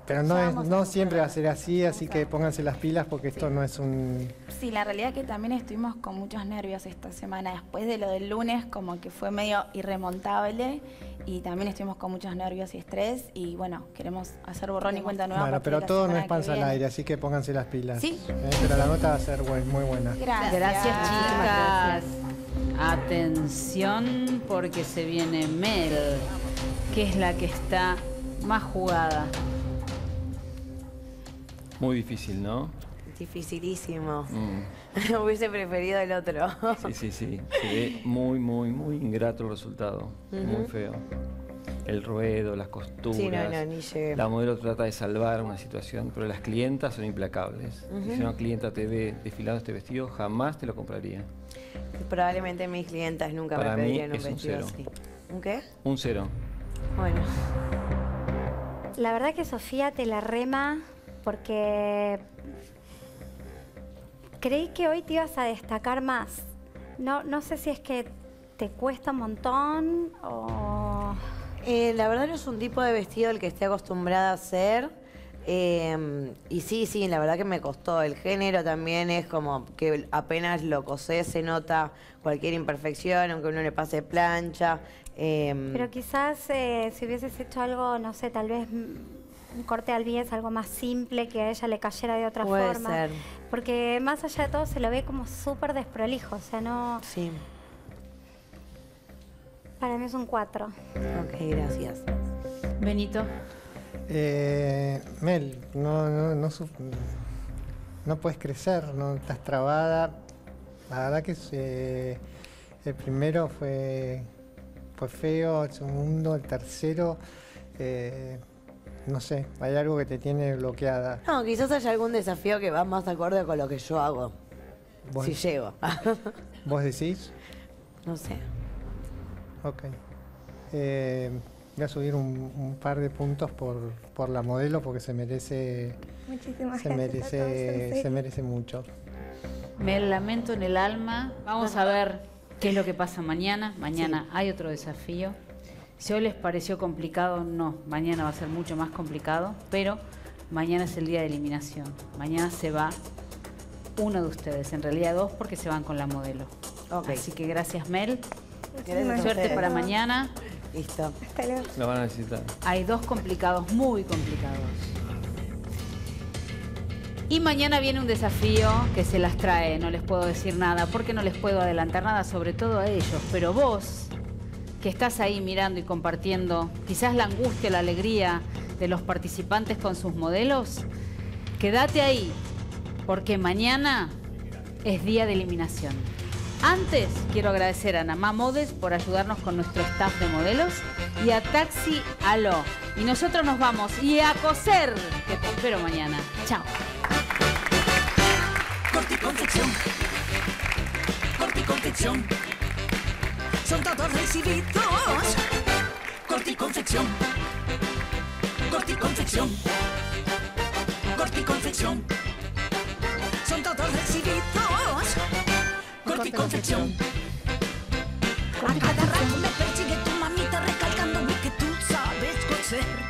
pero no, es- no siempre va a ser así, así que pónganse las pilas porque esto no es un... Sí, la realidad es que también estuvimos con muchos nervios esta semana. Después de lo del lunes, como que fue medio irremontable. Y también estuvimos con muchos nervios y estrés. Y bueno, queremos hacer borrón y cuenta nueva. a Bueno, pero todo no es panza al aire, así que pónganse las pilas. Sí. ¿eh? Pero la nota va a ser buen- muy buena. Gracias. Gracias, chicas. Atención, porque se viene Mel, que es la que está más jugada. Muy difícil, ¿no? Dificilísimo. Mm. Hubiese preferido el otro. Sí, sí, sí. Se ve muy, muy, muy ingrato el resultado. Muy feo. El ruedo, las costuras. Sí, no, no, ni llegué. La modelo trata de salvar una situación, pero las clientas son implacables. Si una clienta te ve desfilando este vestido, jamás te lo compraría. Probablemente mis clientas nunca Para me pedirían un es un vestido cero. así. ¿Un qué? Un cero. Bueno. La verdad que Sofía te la rema porque creí que hoy te ibas a destacar más. No, no sé si es que te cuesta un montón o... Eh, la verdad no es un tipo de vestido el que esté acostumbrada a hacer. Eh, y sí, sí, la verdad que me costó. El género también es como que apenas lo cosé se nota cualquier imperfección, aunque uno le pase plancha. Eh, Pero quizás eh, si hubieses hecho algo, no sé, tal vez un corte al bies, algo más simple, que a ella le cayera de otra Puede forma. ser. Porque más allá de todo se lo ve como súper desprolijo, o sea, no... Sí. Para mí es un 4. Ok, gracias. Benito. Eh, Mel, no, no, no, no puedes crecer, no estás trabada. La verdad que eh, el primero fue, fue feo, el segundo, el tercero, eh, no sé, hay algo que te tiene bloqueada. No, quizás haya algún desafío que va más acorde con lo que yo hago. ¿Vos, Si llego. ¿Vos decís? no sé. Ok. Eh, voy a subir un, un par de puntos por, por la modelo porque se merece, Muchísimas se gracias merece, todos, se merece mucho. Me lamento en el alma. Vamos a ver qué es lo que pasa mañana. Mañana hay otro desafío. Si hoy les pareció complicado, no. Mañana va a ser mucho más complicado, pero mañana es el día de eliminación. Mañana se va uno de ustedes, en realidad dos porque se van con la modelo. Ok. Así que gracias Mel. Gracias Suerte para mañana. Listo. Lo van a necesitar. Hay dos complicados, muy complicados. Y mañana viene un desafío que se las trae, no les puedo decir nada, porque no les puedo adelantar nada, sobre todo a ellos. Pero vos, que estás ahí mirando y compartiendo quizás la angustia, la alegría de los participantes con sus modelos, quédate ahí, porque mañana es día de eliminación. Antes quiero agradecer a Namá Modes por ayudarnos con nuestro staff de modelos y a Taxi Aló. Y nosotros nos vamos y a coser, que te espero mañana. Chao. Corte y confección. Corte y confección. Son todos recibidos. Corte y confección. Corte y confección. Corte y confección. Son todos recibidos. Corte y confección. A cada rato me persigue tu mamita recalcándome que tú sabes coser.